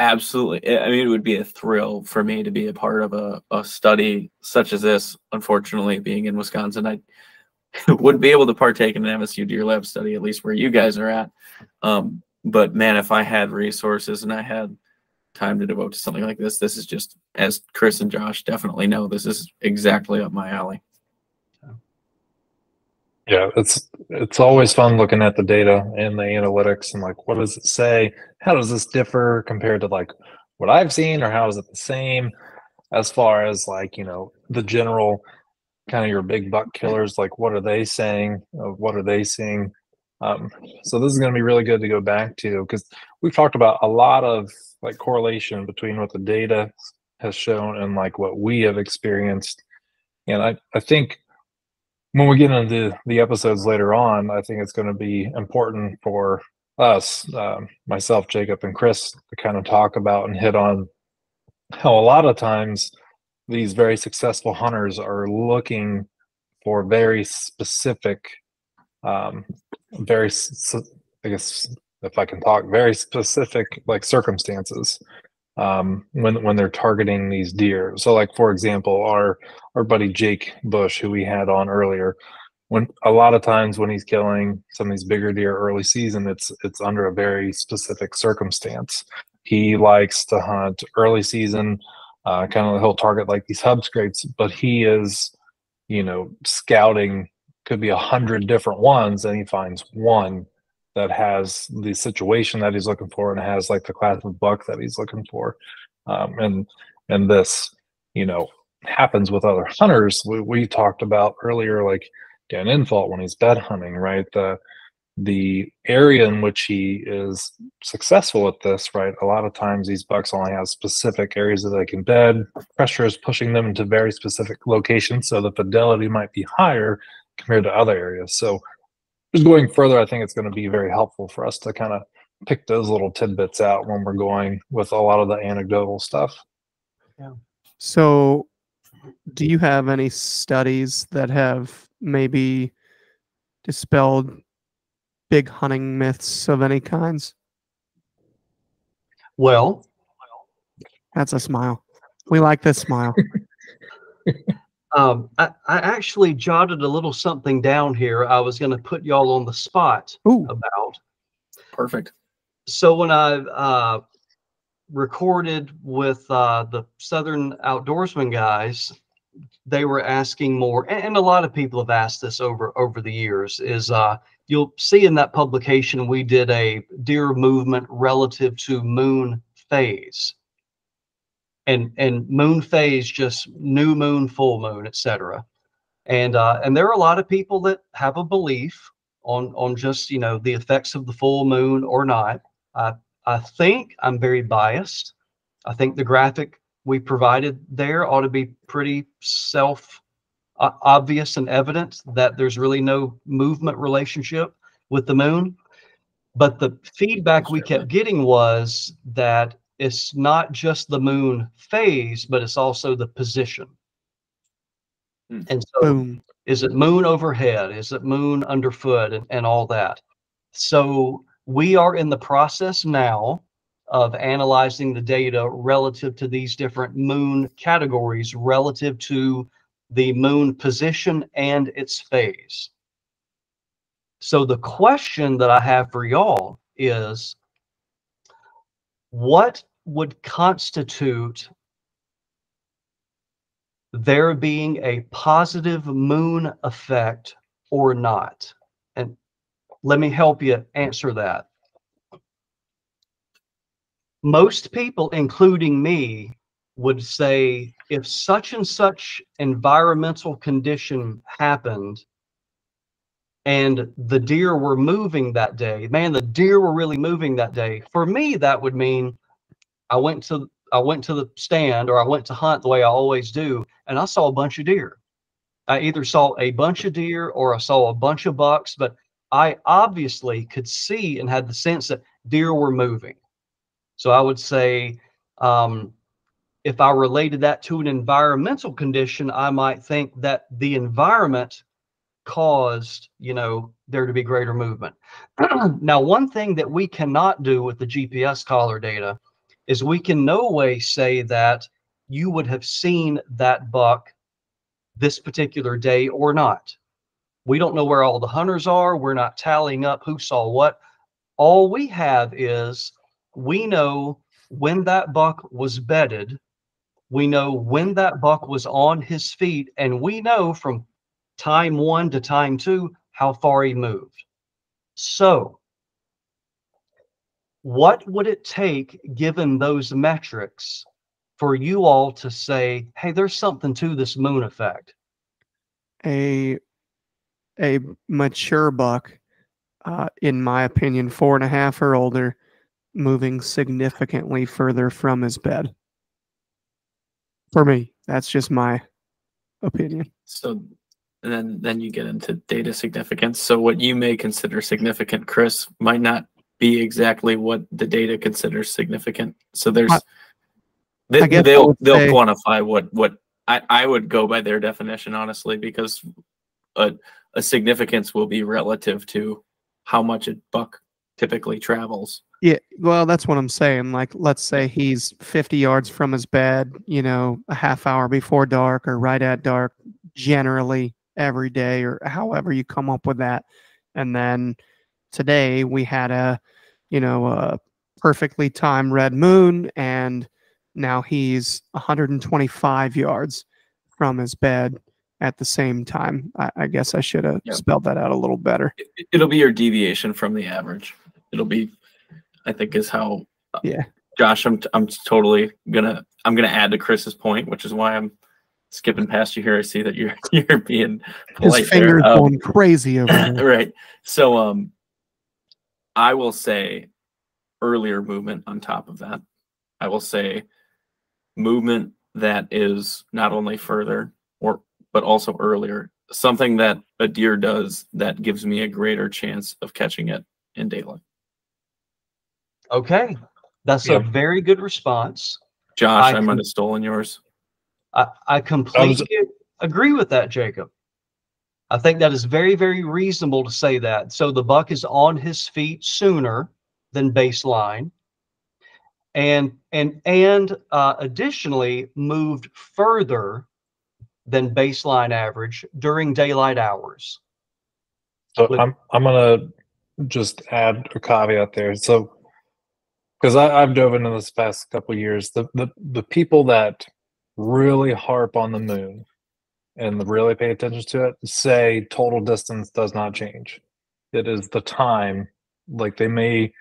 absolutely I mean it would be a thrill for me to be a part of a, a study such as this. Unfortunately, being in Wisconsin, I would be able to partake in an MSU Deer Lab study, at least where you guys are at. Um, but man, if I had resources and I had time to devote to something like this, this is just as Chris and Josh definitely know, this is exactly up my alley. Yeah, it's it's always fun looking at the data and the analytics and like what does it say? How does this differ compared to like what I've seen, or how is it the same? As far as like you know the general kind of your big buck killers, like what are they saying? Uh, what are they seeing? Um, so this is going to be really good to go back to because we've talked about a lot of like correlation between what the data has shown and like what we have experienced. And I, I think when we get into the episodes later on, I think it's going to be important for us, um, myself, Jacob, and Chris, to kind of talk about and hit on how a lot of times these very successful hunters are looking for very specific, um, very, I guess, if I can talk, very specific like circumstances um, when when they're targeting these deer. So, like for example, our our buddy Jake Bush, who we had on earlier, when a lot of times when he's killing some of these bigger deer early season, it's it's under a very specific circumstance. He likes to hunt early season, uh, kind of he'll target like these hub scrapes, but he is, you know, scouting could be a hundred different ones, and he finds one that has the situation that he's looking for and has like the class of buck that he's looking for. Um, and and this, you know, happens with other hunters. We, we talked about earlier, like Dan Infalt when he's bed hunting, right? The the area in which he is successful at this, right? A lot of times these bucks only have specific areas that they can bed. Pressure is pushing them into very specific locations, so the fidelity might be higher compared to other areas. So just going further, I think it's going to be very helpful for us to kind of pick those little tidbits out when we're going with a lot of the anecdotal stuff. Yeah. So, do you have any studies that have maybe dispelled big hunting myths of any kinds? Well, that's a smile. We like this smile. Um, I, I actually jotted a little something down here. I was going to put y'all on the spot Ooh. about. Perfect. So when I uh, recorded with uh, the Southern Outdoorsman guys, they were asking more, and a lot of people have asked this over over the years. Is uh, you'll see in that publication we did a deer movement relative to moon phase and and moon phase just new moon full moon etc and uh and there are a lot of people that have a belief on on just you know the effects of the full moon or not. I i think i'm very biased. I think the graphic we provided there ought to be pretty self uh, obvious and evident that there's really no movement relationship with the moon. But the feedback we kept getting was that it's not just the moon phase, but it's also the position. Mm. And so, Boom. is it moon overhead? Is it moon underfoot and, and all that? So, we are in the process now of analyzing the data relative to these different moon categories, relative to the moon position and its phase. So, the question that I have for y'all is what would constitute there being a positive moon effect or not? And let me help you answer that. Most people, including me, would say if such and such environmental condition happened and the deer were moving that day, man, the deer were really moving that day. For me, that would mean I went to I went to the stand or I went to hunt the way I always do, and I saw a bunch of deer. I either saw a bunch of deer or I saw a bunch of bucks, but I obviously could see and had the sense that deer were moving. So I would say, um, if I related that to an environmental condition, I might think that the environment caused, you know, there to be greater movement. now, one thing that we cannot do with the GPS collar data is we can no way say that you would have seen that buck this particular day or not. We don't know where all the hunters are. We're not tallying up who saw what. All we have is we know when that buck was bedded. We know when that buck was on his feet, and we know from time one to time two how far he moved. So what would it take, given those metrics, for you all to say, hey, there's something to this moon effect? A a mature buck, uh, in my opinion, four and a half or older, moving significantly further from his bed. For me, that's just my opinion. So and then then you get into data significance. So what you may consider significant, Chris, might not be exactly what the data considers significant. So there's they, will they'll say, quantify what what I, I would go by their definition honestly because a, a significance will be relative to how much a buck typically travels. Yeah, well, that's what I'm saying. Like, let's say he's 50 yards from his bed, you know, a half hour before dark or right at dark, generally every day, or however you come up with that. And then today we had a, you know, a perfectly timed red moon, and now he's 125 yards from his bed at the same time. I, I guess I should have Yep. spelled that out a little better. It- It'll be your deviation from the average. It'll be, I think, is how. uh, Yeah. Josh, I'm I'm totally gonna I'm gonna add to Chris's point, which is why I'm skipping past you here. I see that you're you're being His finger's there. Um, going crazy over right. So um I will say earlier movement on top of that. I will say movement that is not only further or but also earlier. Something that a deer does that gives me a greater chance of catching it in daylight. Okay. That's Yeah. a very good response. Josh, I I, might have stolen yours. I, I completely agree with that, Jacob. I think that is very, very reasonable to say that. So the buck is on his feet sooner than baseline. And and and uh, additionally moved further than baseline average during daylight hours. So I'm I'm gonna just add a caveat there. So because I've dove into this past couple years, the, the the people that really harp on the moon and really pay attention to it say total distance does not change. It is the time. Like they may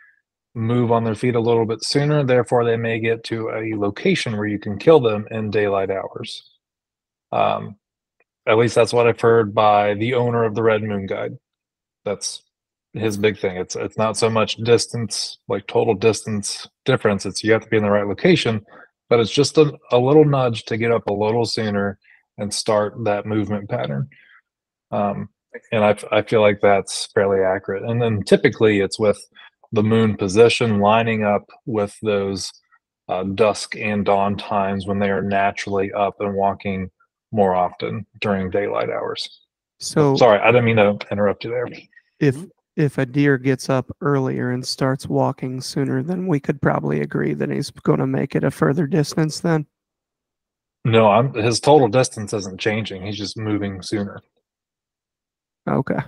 move on their feet a little bit sooner, therefore they may get to a location where you can kill them in daylight hours. Um, at least that's what I've heard by the owner of the Red Moon Guide that's his big thing. It's it's not so much distance, like total distance difference. It's you have to be in the right location, but it's just a, a little nudge to get up a little sooner and start that movement pattern. Um, and I feel like that's fairly accurate. And then typically it's with the moon position lining up with those uh, dusk and dawn times when they are naturally up and walking more often during daylight hours. So Sorry, I didn't mean to interrupt you there. if if a deer gets up earlier and starts walking sooner, then we could probably agree that he's going to make it a further distance. Then No, I'm his total distance isn't changing. He's just moving sooner. okay,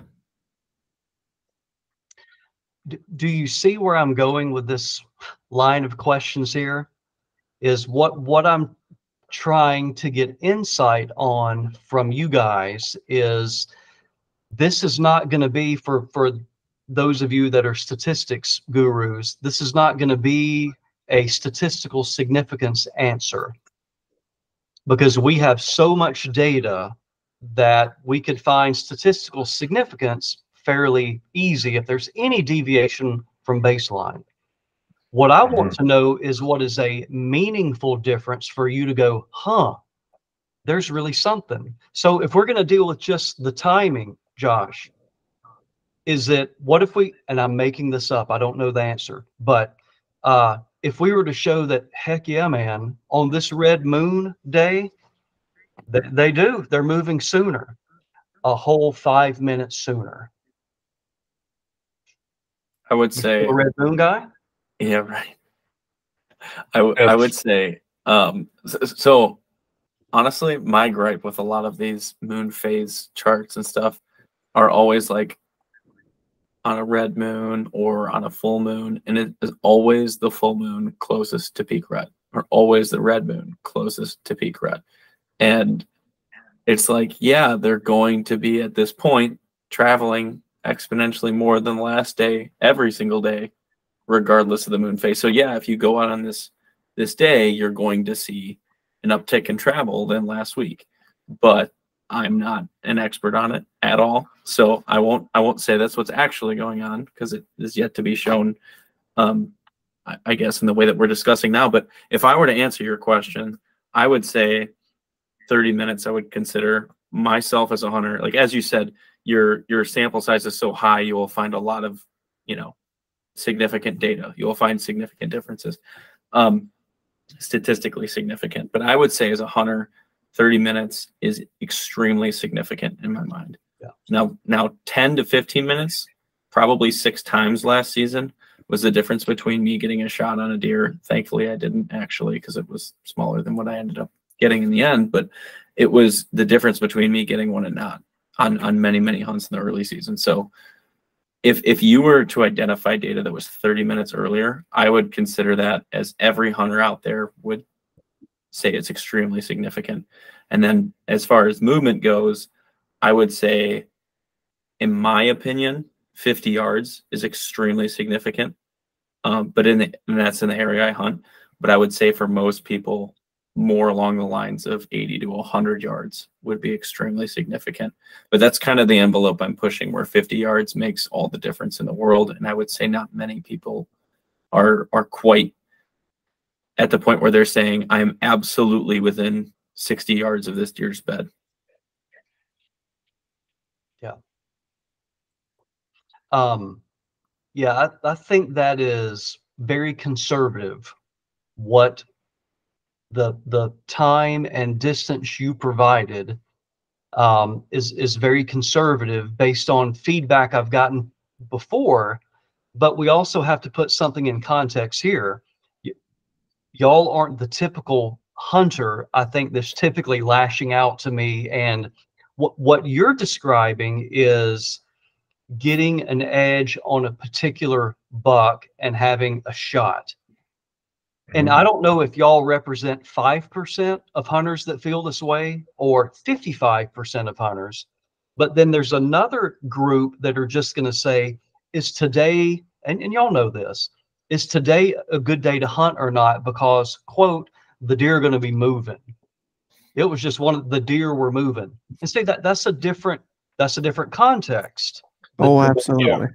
D- do you see where I'm going with this line of questions here? Is what what I'm trying to get insight on from you guys is this is not going to be for for those of you that are statistics gurus. This is not going to be a statistical significance answer because we have so much data that we could find statistical significance fairly easy if there's any deviation from baseline. What I want to know is what is a meaningful difference for you to go, huh, there's really something. So if we're going to deal with just the timing, Josh, is it what if we, and I'm making this up, I don't know the answer, but uh, if we were to show that, heck yeah, man, on this red moon day, th- they do, they're moving sooner, a whole five minutes sooner. I would say The red moon guy? Yeah, right. I, w- I would say um s- so honestly my gripe with a lot of these moon phase charts and stuff are always like on a red moon or on a full moon and it is always the full moon closest to peak red or always the red moon closest to peak red and it's like yeah they're going to be at this point traveling exponentially more than the last day every single day regardless of the moon phase. So yeah, if you go out on this this day, you're going to see an uptick in travel than last week. But I'm not an expert on it at all, so I won't I won't say that's what's actually going on because it is yet to be shown. Um, I, I guess in the way that we're discussing now. But if I were to answer your question, I would say 30 minutes. I would consider myself as a hunter. Like as you said, your your sample size is so high, you will find a lot of you know significant data. You will find significant differences, um, statistically significant. But I would say, as a hunter, 30 minutes is extremely significant in my mind. Yeah. Now, now 10 to 15 minutes, probably six times last season was the difference between me getting a shot on a deer. Thankfully, I didn't actually because it was smaller than what I ended up getting in the end. But it was the difference between me getting one and not on on many many hunts in the early season. So if if you were to identify data that was 30 minutes earlier, I would consider that as every hunter out there would say it's extremely significant. And then as far as movement goes, I would say in my opinion, 50 yards is extremely significant. Um, but in the, and that's in the area I hunt. But I would say for most people, more along the lines of 80 to 100 yards would be extremely significant. But that's kind of the envelope I'm pushing, where 50 yards makes all the difference in the world. And I would say not many people are are quite at the point where they're saying I'm absolutely within 60 yards of this deer's bed. Yeah. Um, yeah, I, I think that is very conservative. What the the time and distance you provided um, is is very conservative based on feedback I've gotten before. But we also have to put something in context here. Y'all aren't the typical hunter. I think that's typically lashing out to me, and what what you're describing is getting an edge on a particular buck and having a shot. And mm-hmm. I don't know if y'all represent 5% of hunters that feel this way or 55% of hunters. But then there's another group that are just going to say, is today, and, and y'all know this, is today a good day to hunt or not? Because, quote, the deer are going to be moving. It was just one of the deer were moving. And see that that's a different that's a different context. Oh, absolutely.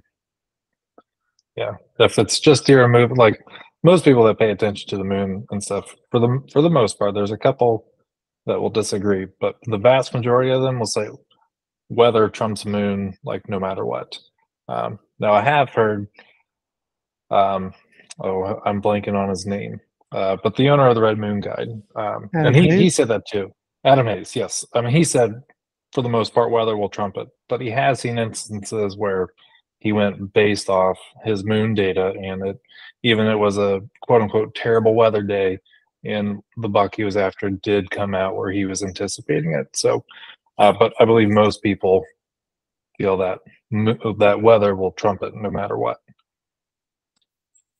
Yeah, if it's just deer moving, like most people that pay attention to the moon and stuff, for the for the most part, there's a couple that will disagree, but the vast majority of them will say weather trumps moon, like no matter what. Um, now I have heard, um, oh, I'm blanking on his name, uh, but the owner of the Red Moon Guide, um, and he, he said that too. Adam Hayes, yes. I mean, he said for the most part weather will trump it, but he has seen instances where he went based off his moon data, and it even it was a quote unquote terrible weather day, and the buck he was after did come out where he was anticipating it. So, uh, but I believe most people feel that that weather will trump it no matter what.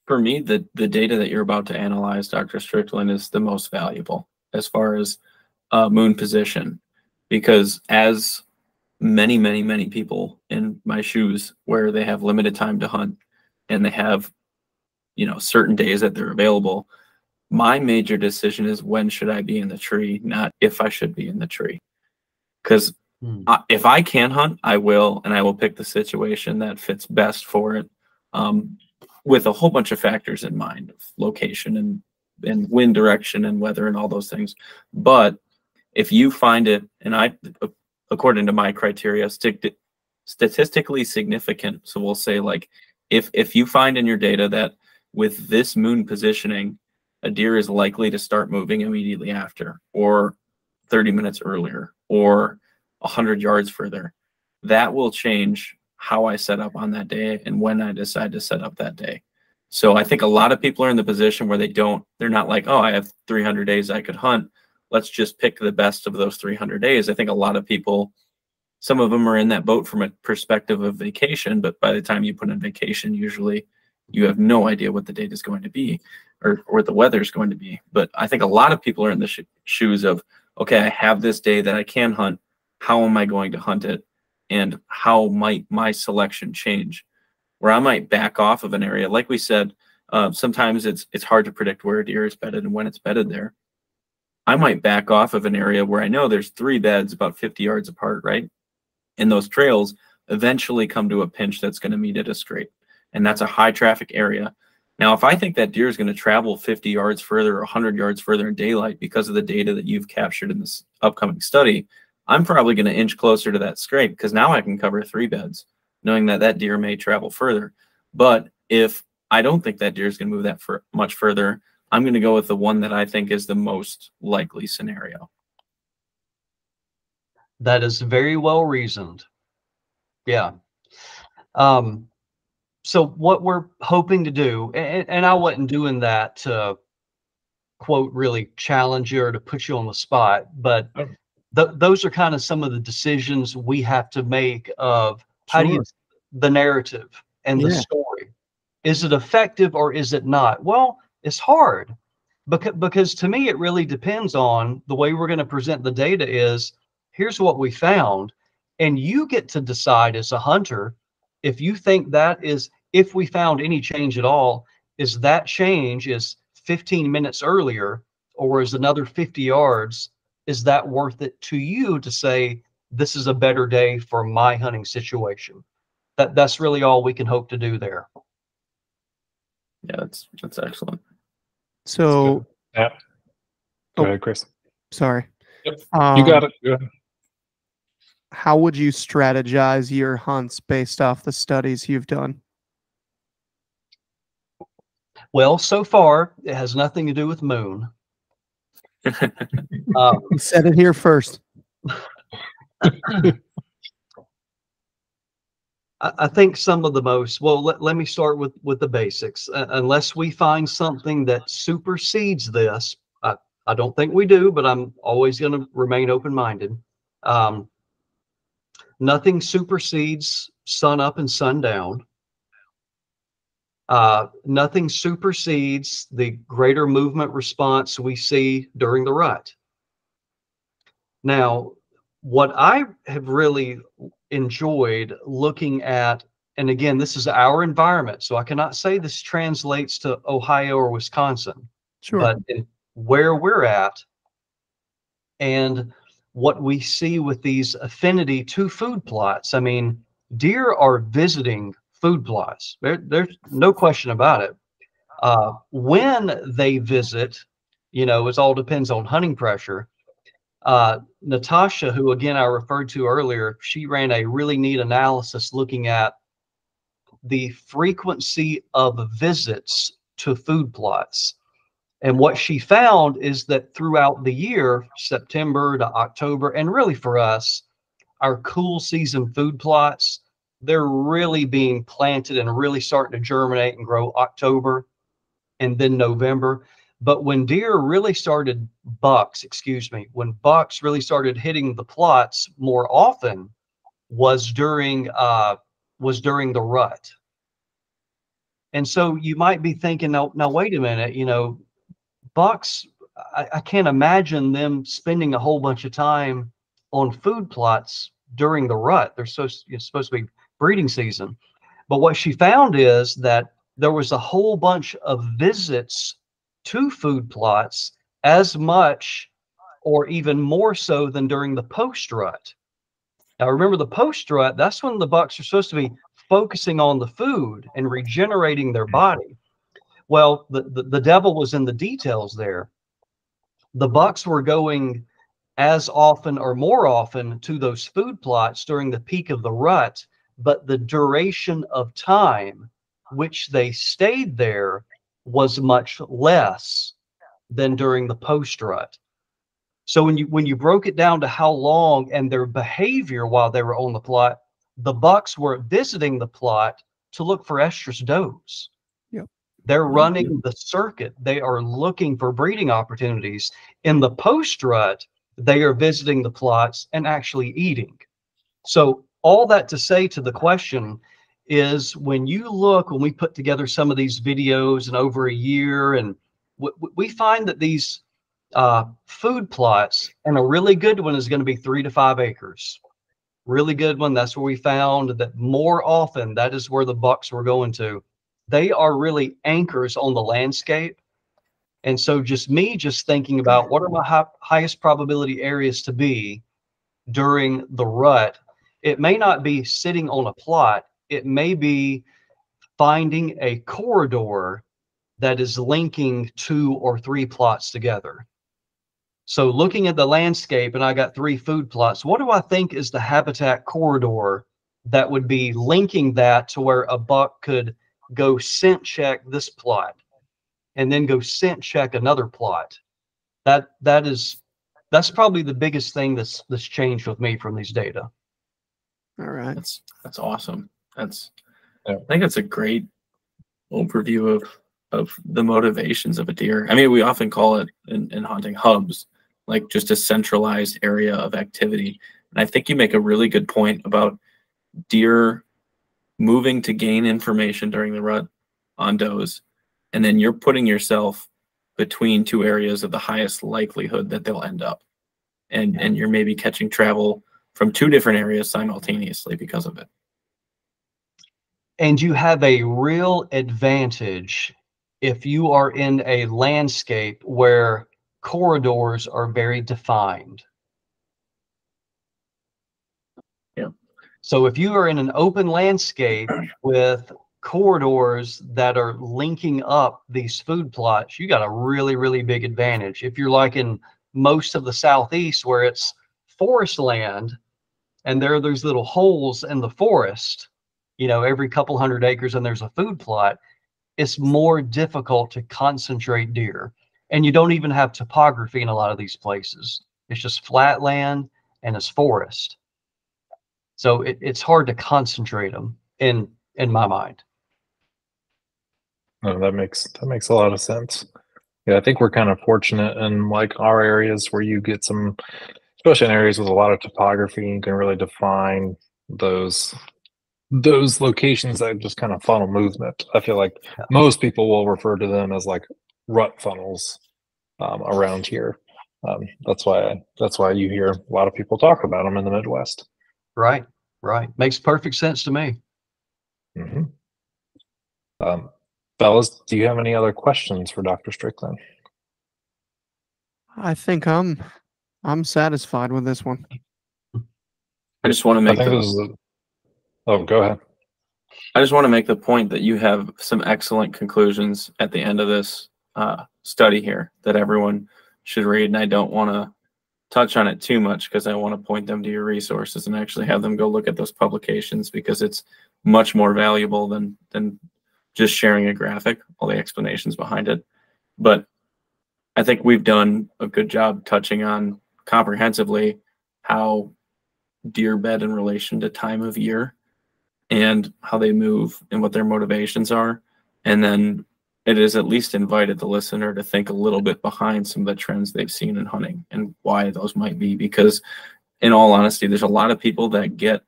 For me, the the data that you're about to analyze, Dr. Strickland, is the most valuable as far as uh, moon position, because as many, many, many people in my shoes, where they have limited time to hunt, and they have, you know, certain days that they're available. My major decision is when should I be in the tree, not if I should be in the tree, because Hmm. If I can hunt, I will, and I will pick the situation that fits best for it, um, with a whole bunch of factors in mind, of location and and wind direction and weather and all those things. But if you find it, and I, according to my criteria, stick statistically significant. So we'll say like, if if you find in your data that with this moon positioning, a deer is likely to start moving immediately after, or 30 minutes earlier, or 100 yards further, that will change how I set up on that day and when I decide to set up that day. So I think a lot of people are in the position where they don't, they're not like, oh, I have 300 days I could hunt. Let's just pick the best of those 300 days. I think a lot of people, some of them are in that boat from a perspective of vacation, but by the time you put in vacation, usually you have no idea what the date is going to be or, or the weather is going to be. But I think a lot of people are in the sh- shoes of, okay, I have this day that I can hunt. How am I going to hunt it? And how might my selection change? Where I might back off of an area, like we said, uh, sometimes it's it's hard to predict where a deer is bedded and when it's bedded there. I might back off of an area where I know there's three beds about 50 yards apart, right? And those trails eventually come to a pinch that's going to meet at a straight. And that's a high traffic area. Now, if I think that deer is going to travel 50 yards further or 100 yards further in daylight because of the data that you've captured in this upcoming study, I'm probably going to inch closer to that scrape because now I can cover three beds, knowing that that deer may travel further. But if I don't think that deer is going to move that for much further, I'm going to go with the one that I think is the most likely scenario. That is very well reasoned. Yeah. Um, so what we're hoping to do, and, and I wasn't doing that to quote really challenge you or to put you on the spot, but Oh. Th- those are kind of some of the decisions we have to make of how do you the narrative and the story. Is it effective or is it not? Well it's hard because because to me it really depends on the way we're going to present the data is here's what we found and you get to decide as a hunter if you think that is if we found any change at all is that change is 15 minutes earlier or is another 50 yards is that worth it to you to say this is a better day for my hunting situation that that's really all we can hope to do there Yeah, that's that's excellent. So Yeah. Go Oh. ahead, Chris. sorry. Yep. Um, You got it. Go. How would you strategize your hunts based off the studies you've done? well so far it has nothing to do with moon uh, You said it here first. I, I think some of the most well let, let me start with with the basics. Uh, unless we find something that supersedes this I, I don't think we do but i'm always going to remain open-minded. Um, nothing supersedes sun up and sun down uh, nothing supersedes the greater movement response we see during the rut now what i have really enjoyed looking at and again this is our environment so i cannot say this translates to ohio or wisconsin Sure. but where we're at and what we see with these affinity to food plots i mean deer are visiting food plots. There, there's no question about it. Uh, when they visit you know it all depends on hunting pressure. Uh, Natasha, who again I referred to earlier, she ran a really neat analysis looking at the frequency of visits to food plots. And what she found is that throughout the year, September to October, and really for us, our cool season food plots, they're really being planted and really starting to germinate and grow October and then November. But when deer really started, bucks, excuse me, when bucks really started hitting the plots more often was during uh, was during the rut. And so you might be thinking, now, now wait a minute, you know, bucks, I, I can't imagine them spending a whole bunch of time on food plots during the rut. They're so it's supposed to be breeding season. But what she found is that there was a whole bunch of visits to food plots as much or even more so than during the post rut. Now remember the post rut, that's when the bucks are supposed to be focusing on the food and regenerating their body. Well, the, the, the devil was in the details there. The bucks were going as often or more often to those food plots during the peak of the rut, but the duration of time which they stayed there was much less than during the post rut. So when you when you broke it down to how long and their behavior while they were on the plot, the bucks were visiting the plot to look for estrus does. Yep. They're running the circuit. They are looking for breeding opportunities. In the post rut, they are visiting the plots and actually eating. So all that to say to the question is when you look when we put together some of these videos and over a year and we find that these uh, food plots and a really good one is going to be three to five acres. Really good one that's where we found that more often that is where the bucks were going to. They are really anchors on the landscape. And so just me just thinking about what are my hi- highest probability areas to be during the rut it may not be sitting on a plot it may be finding a corridor that is linking two or three plots together. So looking at the landscape, and I got three food plots, what do I think is the habitat corridor that would be linking that to where a buck could go scent check this plot and then go scent check another plot? That that is that's probably the biggest thing that's that's changed with me from these data. All right. That's that's awesome. That's I think that's a great overview of of the motivations of a deer. I mean, we often call it in, in hunting hubs, like just a centralized area of activity. And I think you make a really good point about deer moving to gain information during the rut on does, and then you're putting yourself between two areas of the highest likelihood that they'll end up. And and you're maybe catching travel from two different areas simultaneously because of it. And you have a real advantage if you are in a landscape where corridors are very defined. Yeah. So if you are in an open landscape with corridors that are linking up these food plots, you got a really, really big advantage. If you're like in most of the southeast where it's forest land and there are those little holes in the forest, you know, every couple hundred acres and there's a food plot, it's more difficult to concentrate deer. And you don't even have topography in a lot of these places. It's just flat land and it's forest. So it, it's hard to concentrate them in in my mind. No, that makes that makes a lot of sense. Yeah, I think we're kind of fortunate in like our areas where you get some, especially in areas with a lot of topography, you can really define those those locations that just kind of funnel movement. I feel like Yeah. most people will refer to them as like rut funnels um, around here. Um, that's why that's why you hear a lot of people talk about them in the Midwest. Right. Right. Makes perfect sense to me. Mm-hmm. Um, fellas, do you have any other questions for Dr. Strickland? I think I'm I'm satisfied with this one. I just want to I make think the, this is. A, oh, go ahead. I just want to make the point that you have some excellent conclusions at the end of this uh, study here that everyone should read. And I don't want to touch on it too much because I want to point them to your resources and actually have them go look at those publications because it's much more valuable than than just sharing a graphic, all the explanations behind it. But I think we've done a good job touching on comprehensively how deer bed in relation to time of year and how they move and what their motivations are. And then it is at least invited the listener to think a little bit behind some of the trends they've seen in hunting and why those might be. Because, in all honesty, there's a lot of people that get,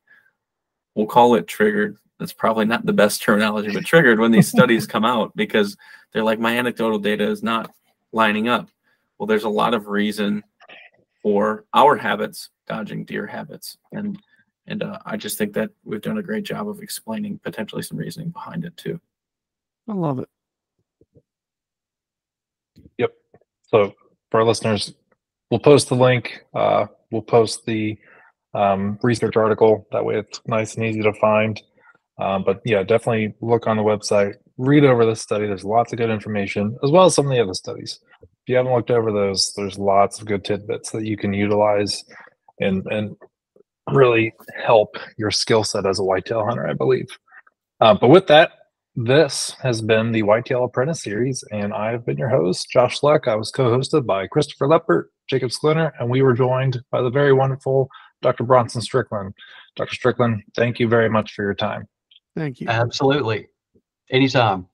we'll call it triggered. That's probably not the best terminology, but triggered when these studies come out because they're like, my anecdotal data is not lining up. Well, there's a lot of reason for our habits dodging deer habits. And and uh, I just think that we've done a great job of explaining potentially some reasoning behind it too. I love it. Yep. So for our listeners, we'll post the link. Uh, we'll post the um, research article. That way, it's nice and easy to find. Um, but yeah, definitely look on the website, read over the study. There's lots of good information, as well as some of the other studies. If you haven't looked over those, there's lots of good tidbits that you can utilize and and really help your skill set as a whitetail hunter, I believe. Uh, but with that, this has been the Whitetail Apprentice series, and I've been your host, Josh Luck. I was co-hosted by Christopher Leppert, Jacob Sklinner, and we were joined by the very wonderful Dr. Bronson Strickland. Dr. Strickland, thank you very much for your time. Thank you. Absolutely. Anytime.